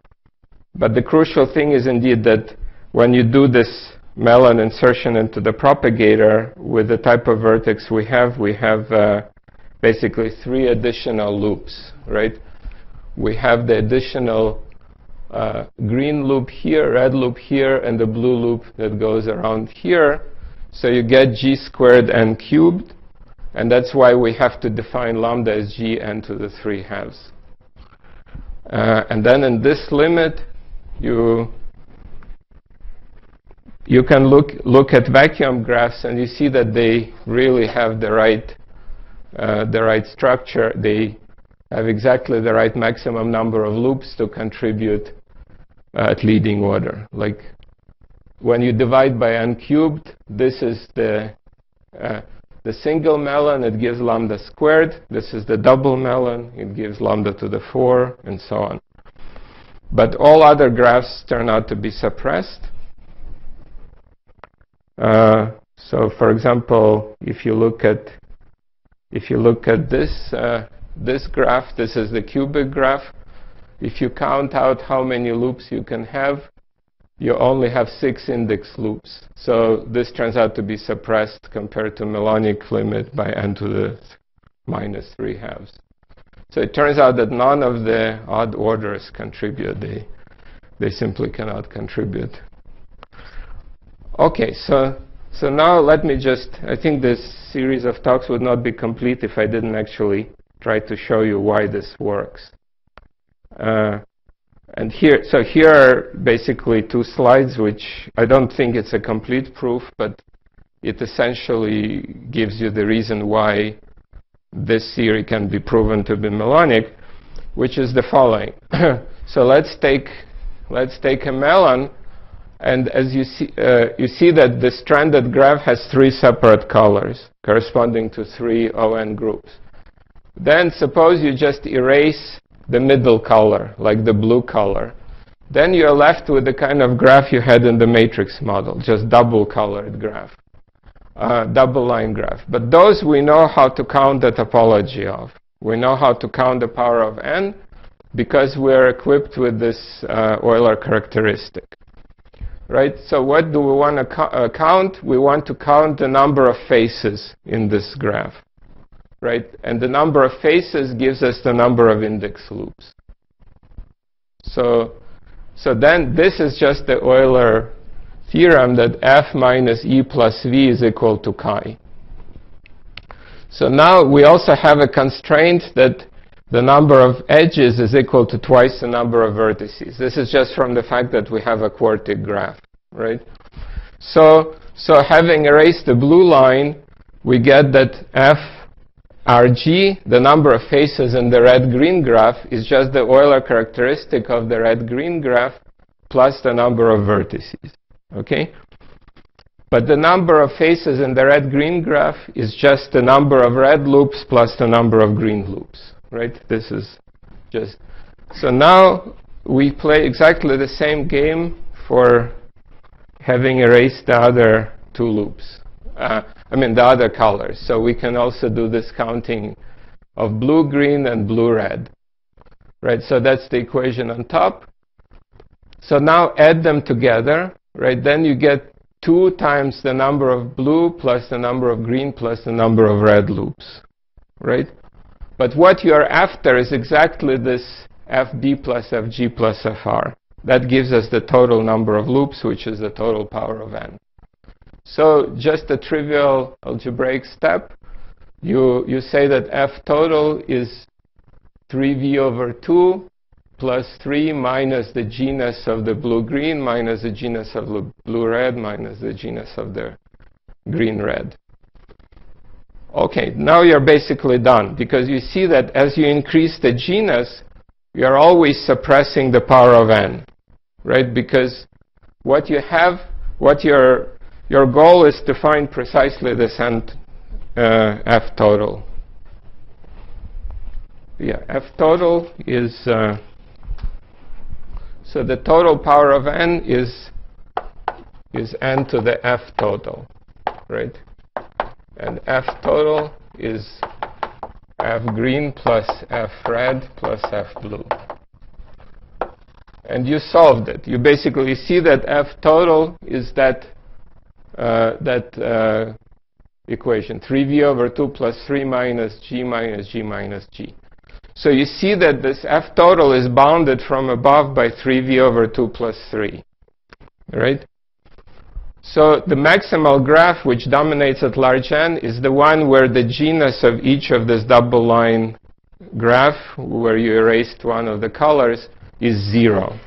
But the crucial thing is indeed that when you do this melon insertion into the propagator with the type of vertex we have, we have uh, basically three additional loops, right? We have the additional uh, green loop here, red loop here, and the blue loop that goes around here. So you get g squared n cubed, and that's why we have to define lambda as g n to the 3 halves. Uh, and then in this limit, you you can look look at vacuum graphs and you see that they really have the right uh, the right structure. They have exactly the right maximum number of loops to contribute uh, at leading order. Like when you divide by n cubed, this is the uh, the single melon, it gives lambda squared. This is the double melon, it gives lambda to the 4, and so on. But all other graphs turn out to be suppressed. Uh, so, for example, if you look at if you look at this uh, this graph, this is the cubic graph. If you count out how many loops you can have, you only have six index loops. So this turns out to be suppressed compared to Melonic limit by n to the minus 3 halves. So it turns out that none of the odd orders contribute. They, they simply cannot contribute. Okay, so, so now let me just, I think this series of talks would not be complete if I didn't actually try to show you why this works. Uh, and here, so here are basically two slides, which I don't think it's a complete proof, but it essentially gives you the reason why this theory can be proven to be melonic, which is the following. so let's take let's take a melon, and as you see, uh, you see that the stranded graph has three separate colors corresponding to three ON groups. Then suppose you just erase the middle color, like the blue color. Then you're left with the kind of graph you had in the matrix model, just double colored graph, uh, double line graph. But those we know how to count the topology of. We know how to count the power of n because we're equipped with this uh, Euler characteristic. Right? So what do we want to uh, count? We want to count the number of faces in this graph right? And the number of faces gives us the number of index loops. So, so then this is just the Euler theorem that f minus e plus v is equal to chi. So now we also have a constraint that the number of edges is equal to twice the number of vertices. This is just from the fact that we have a quartic graph, right? So, so having erased the blue line, we get that f Rg, the number of faces in the red-green graph, is just the Euler characteristic of the red-green graph plus the number of vertices. Okay? But the number of faces in the red-green graph is just the number of red loops plus the number of green loops. Right? This is just... So now we play exactly the same game for having erased the other two loops. Uh, I mean, the other colors. So we can also do this counting of blue-green and blue-red. Right, so that's the equation on top. So now add them together, right? Then you get 2 times the number of blue plus the number of green plus the number of red loops, right? But what you're after is exactly this FB plus FG plus FR. That gives us the total number of loops, which is the total power of n. So just a trivial algebraic step. You, you say that f total is 3v over 2 plus 3 minus the genus of the blue-green minus the genus of the blue-red minus the genus of the green-red. Okay, now you're basically done because you see that as you increase the genus, you're always suppressing the power of n, right? Because what you have, what you're your goal is to find precisely this end uh, F total. Yeah, F total is, uh, so the total power of n is, is n to the F total, right? And F total is F green plus F red plus F blue. And you solved it. You basically see that F total is that uh, that uh, equation, 3v over 2 plus 3 minus g minus g minus g. So you see that this f total is bounded from above by 3v over 2 plus 3, right? So the maximal graph which dominates at large n is the one where the genus of each of this double line graph, where you erased one of the colors, is 0.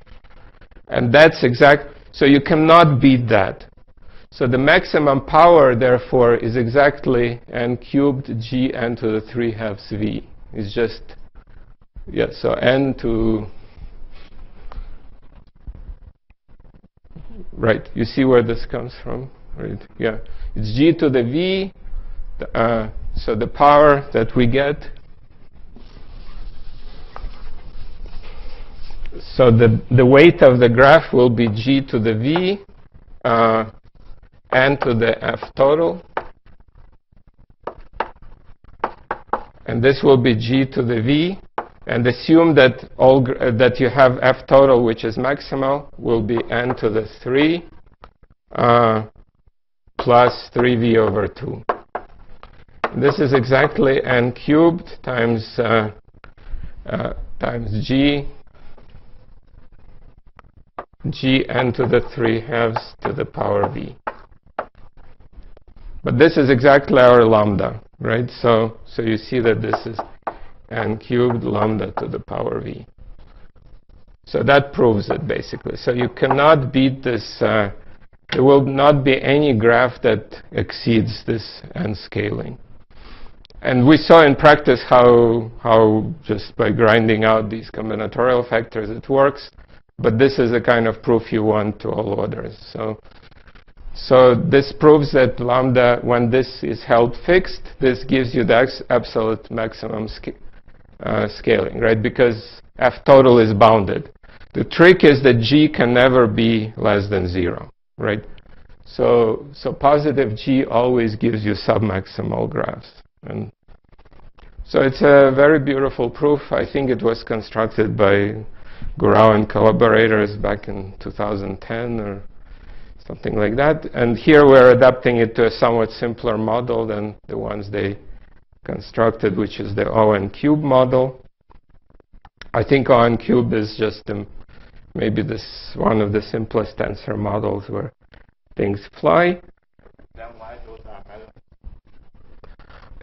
And that's exact, so you cannot beat that. So the maximum power, therefore, is exactly n cubed g n to the 3 halves v. It's just, yeah, so n to, right, you see where this comes from, right? Yeah, it's g to the v uh, so the power that we get so the, the weight of the graph will be g to the v uh, n to the f total. And this will be g to the v. And assume that all uh, that you have f total, which is maximal, will be n to the 3 uh, plus 3v over 2. This is exactly n cubed times uh, uh, times g g n to the 3 halves to the power v. But this is exactly our lambda, right? So, so you see that this is n cubed lambda to the power v. So that proves it, basically. So you cannot beat this. Uh, there will not be any graph that exceeds this n scaling. And we saw in practice how, how just by grinding out these combinatorial factors it works. But this is the kind of proof you want to all orders. So, so this proves that lambda, when this is held fixed, this gives you the absolute maximum uh, scaling, right? Because f total is bounded. The trick is that g can never be less than zero, right? So, so positive g always gives you submaximal graphs. And so it's a very beautiful proof. I think it was constructed by Gurau and collaborators back in 2010 or something like that. And here we're adapting it to a somewhat simpler model than the ones they constructed, which is the ON cube model. I think ON cube is just um, maybe this one of the simplest tensor models where things fly. Then why those are melon?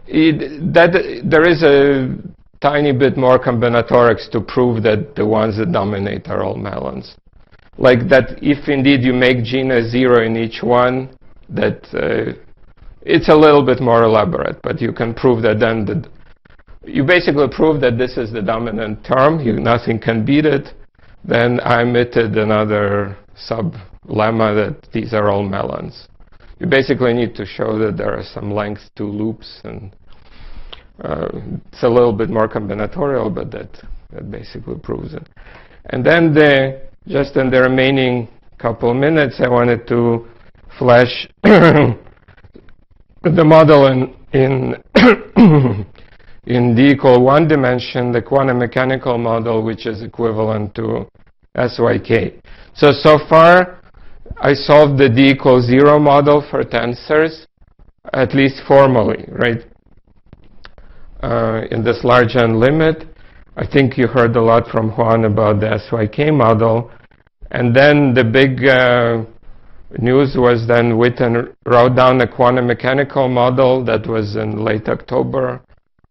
It, that there is a tiny bit more combinatorics to prove that the ones that dominate are all melons. Like that if indeed you make genera zero in each one, that uh, it's a little bit more elaborate, but you can prove that then the, you basically prove that this is the dominant term, you, nothing can beat it, then I omitted another sub-lemma that these are all melons. You basically need to show that there are some length to loops and uh, it's a little bit more combinatorial, but that, that basically proves it. And then the, just in the remaining couple minutes, I wanted to flash the model in, in, in D equal one dimension, the quantum mechanical model, which is equivalent to SYK. So, so far, I solved the D equals zero model for tensors, at least formally, right? uh, in this large n limit. I think you heard a lot from Juan about the SYK model. And then the big uh, news was then Witten wrote down a quantum mechanical model that was in late October,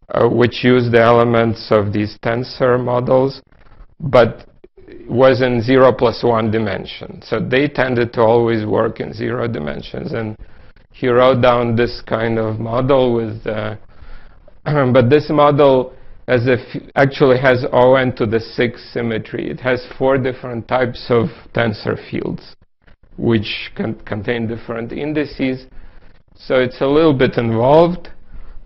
uh, which used the elements of these tensor models, but was in 0 plus 1 dimension. So they tended to always work in 0 dimensions. And he wrote down this kind of model with uh, but this model as if actually has ON to the 6 symmetry. It has four different types of tensor fields, which can contain different indices. So it's a little bit involved,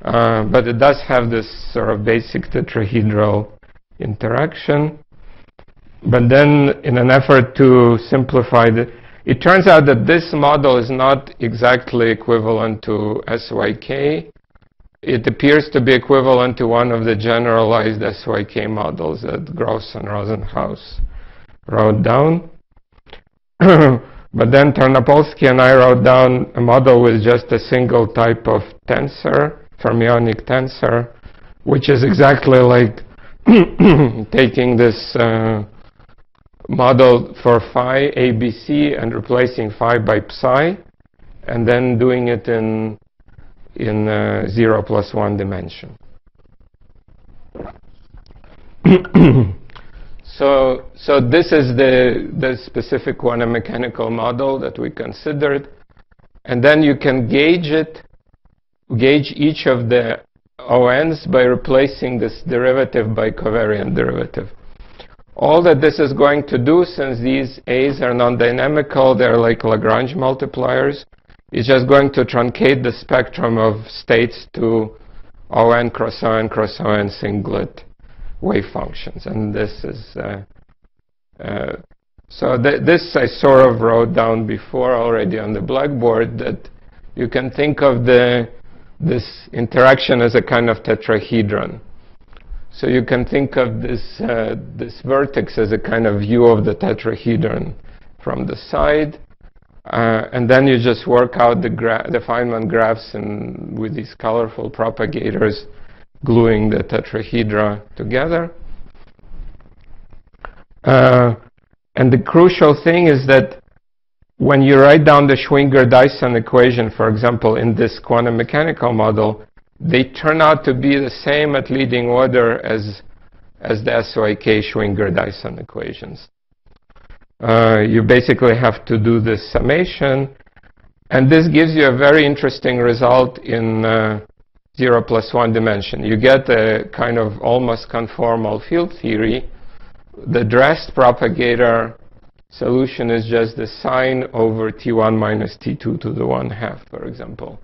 uh, but it does have this sort of basic tetrahedral interaction. But then in an effort to simplify the, it turns out that this model is not exactly equivalent to SYK it appears to be equivalent to one of the generalized SYK models that Gross and Rosenhaus wrote down. but then Tarnopolsky and I wrote down a model with just a single type of tensor, fermionic tensor, which is exactly like taking this uh, model for phi ABC and replacing phi by psi, and then doing it in in uh, 0 plus 1 dimension. so, so this is the, the specific quantum mechanical model that we considered. And then you can gauge it, gauge each of the ONs by replacing this derivative by covariant derivative. All that this is going to do, since these A's are non-dynamical, they're like Lagrange multipliers, is just going to truncate the spectrum of states to ON cross ON cross ON singlet wave functions. And this is, uh, uh, so th this I sort of wrote down before already on the blackboard that you can think of the this interaction as a kind of tetrahedron. So you can think of this, uh, this vertex as a kind of view of the tetrahedron from the side. Uh, and then you just work out the, the Feynman graphs and with these colorful propagators gluing the tetrahedra together. Uh, and the crucial thing is that when you write down the Schwinger-Dyson equation, for example, in this quantum mechanical model, they turn out to be the same at leading order as, as the SYK Schwinger-Dyson equations. Uh, you basically have to do this summation, and this gives you a very interesting result in uh, 0 plus 1 dimension. You get a kind of almost conformal field theory. The dressed propagator solution is just the sine over t1 minus t2 to the 1 half, for example.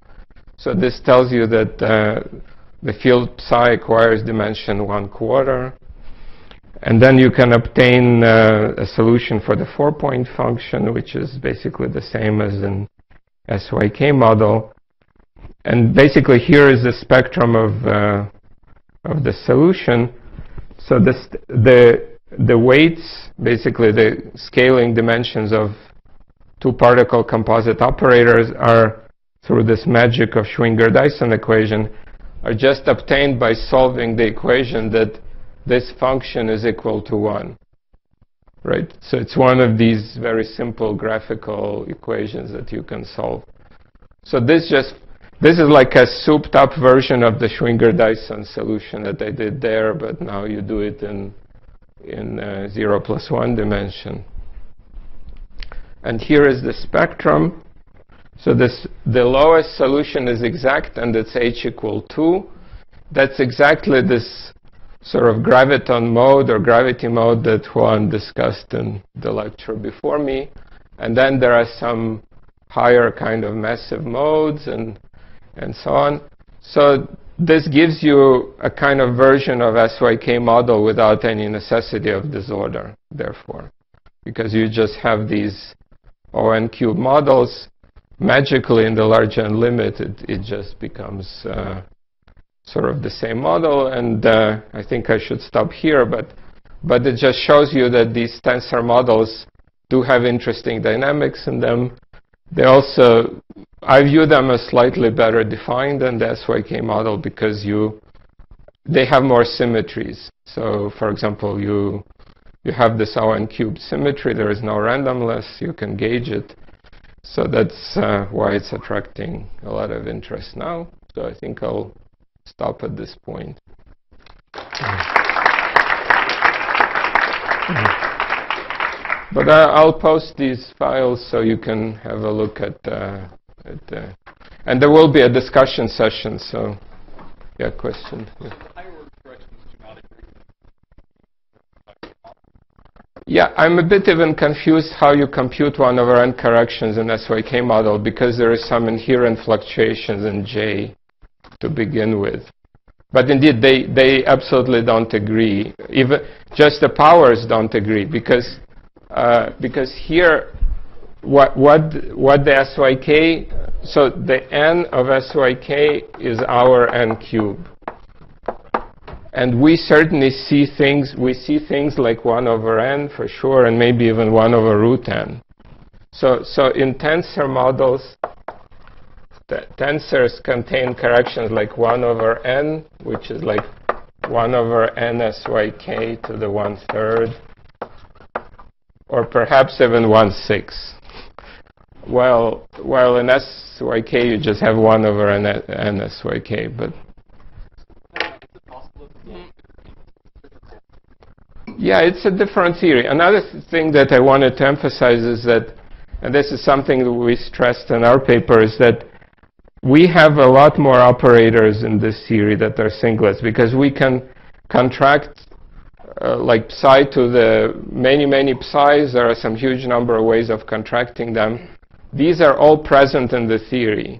So this tells you that uh, the field psi acquires dimension 1 quarter. And then you can obtain uh, a solution for the four-point function, which is basically the same as in SYK model. And basically here is the spectrum of, uh, of the solution. So the the weights, basically the scaling dimensions of two particle composite operators are through this magic of Schwinger-Dyson equation are just obtained by solving the equation that this function is equal to 1. Right? So it's one of these very simple graphical equations that you can solve. So this just this is like a souped up version of the Schwinger-Dyson solution that I did there, but now you do it in in uh, 0 plus 1 dimension. And here is the spectrum. So this, the lowest solution is exact, and it's h equal 2. That's exactly this sort of graviton mode or gravity mode that Juan discussed in the lecture before me. And then there are some higher kind of massive modes and, and so on. So this gives you a kind of version of SYK model without any necessity of disorder, therefore, because you just have these ON cube models. Magically, in the large n limit, it, it just becomes uh, sort of the same model. And uh, I think I should stop here, but, but it just shows you that these tensor models do have interesting dynamics in them. They also I view them as slightly better defined than the SYK model because you they have more symmetries. So, for example, you you have this ON cube symmetry. There is no randomness. You can gauge it. So that's uh, why it's attracting a lot of interest now. So I think I'll stop at this point. But uh, I'll post these files so you can have a look at uh, it, uh, and there will be a discussion session, so, yeah, question. Yeah. Yeah, I'm a bit even confused how you compute 1 over n corrections in SYK model because there is some inherent fluctuations in J to begin with. But indeed, they, they absolutely don't agree. Even just the powers don't agree because, uh, because here what, what, what the SYK, so the n of SYK is our n cube. And we certainly see things, we see things like 1 over n for sure, and maybe even 1 over root n. So, so in tensor models, the tensors contain corrections like 1 over n, which is like 1 over n SYK to the 1 third, or perhaps even 1 sixth. While, in SYK you just have 1 over n, n SYK, but yeah, it's a different theory. Another th thing that I wanted to emphasize is that, and this is something that we stressed in our paper, is that we have a lot more operators in this theory that are singlets because we can contract uh, like psi to the many, many psi's. There are some huge number of ways of contracting them. these are all present in the theory.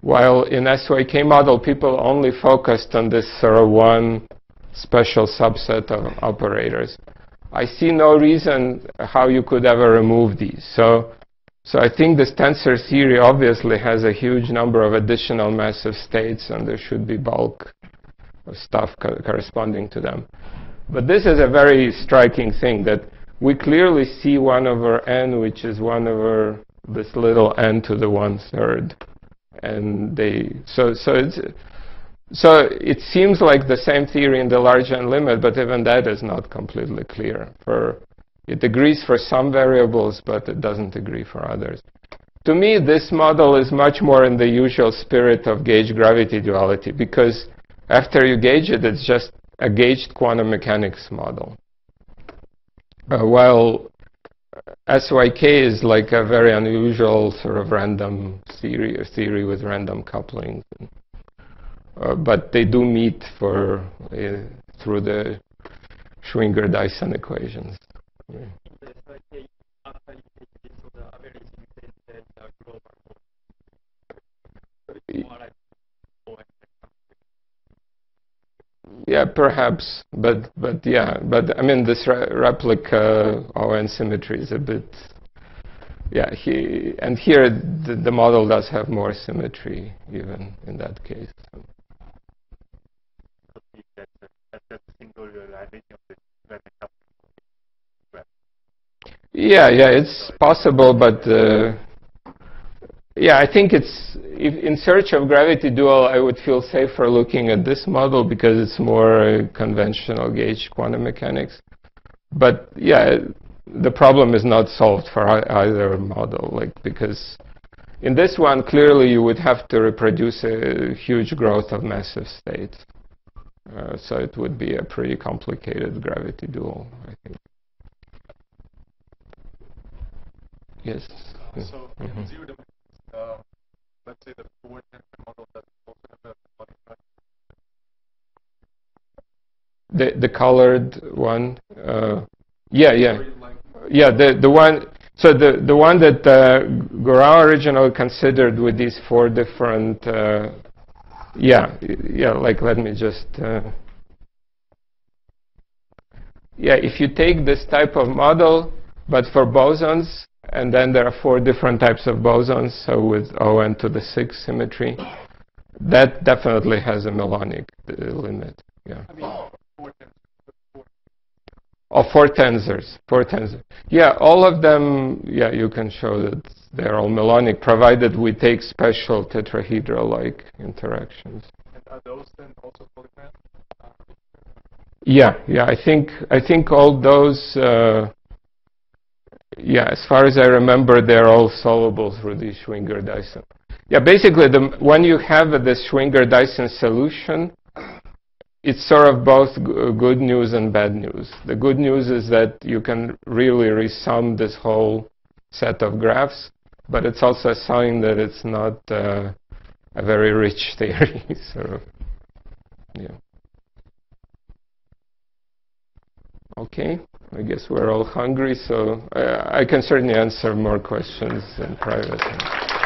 While in SYK model, people only focused on this sort of one special subset of operators. I see no reason how you could ever remove these. So, so I think this tensor theory obviously has a huge number of additional massive states, and there should be bulk of stuff co corresponding to them. But this is a very striking thing that we clearly see 1 over n, which is 1 over this little n to the one third. And they, so, so it's, so it seems like the same theory in the large n limit, but even that is not completely clear. For it agrees for some variables, but it doesn't agree for others. To me, this model is much more in the usual spirit of gauge gravity duality, because after you gauge it, it's just a gauged quantum mechanics model. Uh, while SYK is like a very unusual sort of random theory, a theory with random couplings. Uh, but they do meet for uh, through the Schwinger-Dyson equations. Yeah. Yeah, perhaps, but but yeah, but I mean this re replica ON symmetry is a bit. Yeah, he and here the, the model does have more symmetry even in that case. Yeah, yeah, it's possible, but uh, yeah, I think it's in search of gravity dual. I would feel safer looking at this model because it's more uh, conventional gauge quantum mechanics. But yeah, the problem is not solved for either model, like because in this one clearly you would have to reproduce a huge growth of massive states. Uh, so it would be a pretty complicated gravity dual, I think. Yes. Uh, so mm -hmm. in zero dimensions, uh, let's say the model the the colored one. Uh, yeah, yeah, yeah. The the one. So the the one that uh, originally considered with these four different. Uh, yeah, yeah. Like let me just. Uh, yeah, if you take this type of model, but for bosons, and then there are four different types of bosons, so with ON to the 6 symmetry. That definitely has a melonic uh, limit. Yeah. I mean, four oh, four tensors. Four tensors. Yeah, all of them, yeah, you can show that they're all melonic, provided we take special tetrahedral-like interactions. And are those then also polygram? Yeah, yeah, I think, I think all those uh, yeah, as far as I remember, they're all solvable through the Schwinger-Dyson. Yeah, basically, the, when you have the Schwinger-Dyson solution, it's sort of both good news and bad news. The good news is that you can really resum this whole set of graphs, but it's also a sign that it's not uh, a very rich theory. so, yeah. Okay. I guess we're all hungry, so uh, I can certainly answer more questions in private.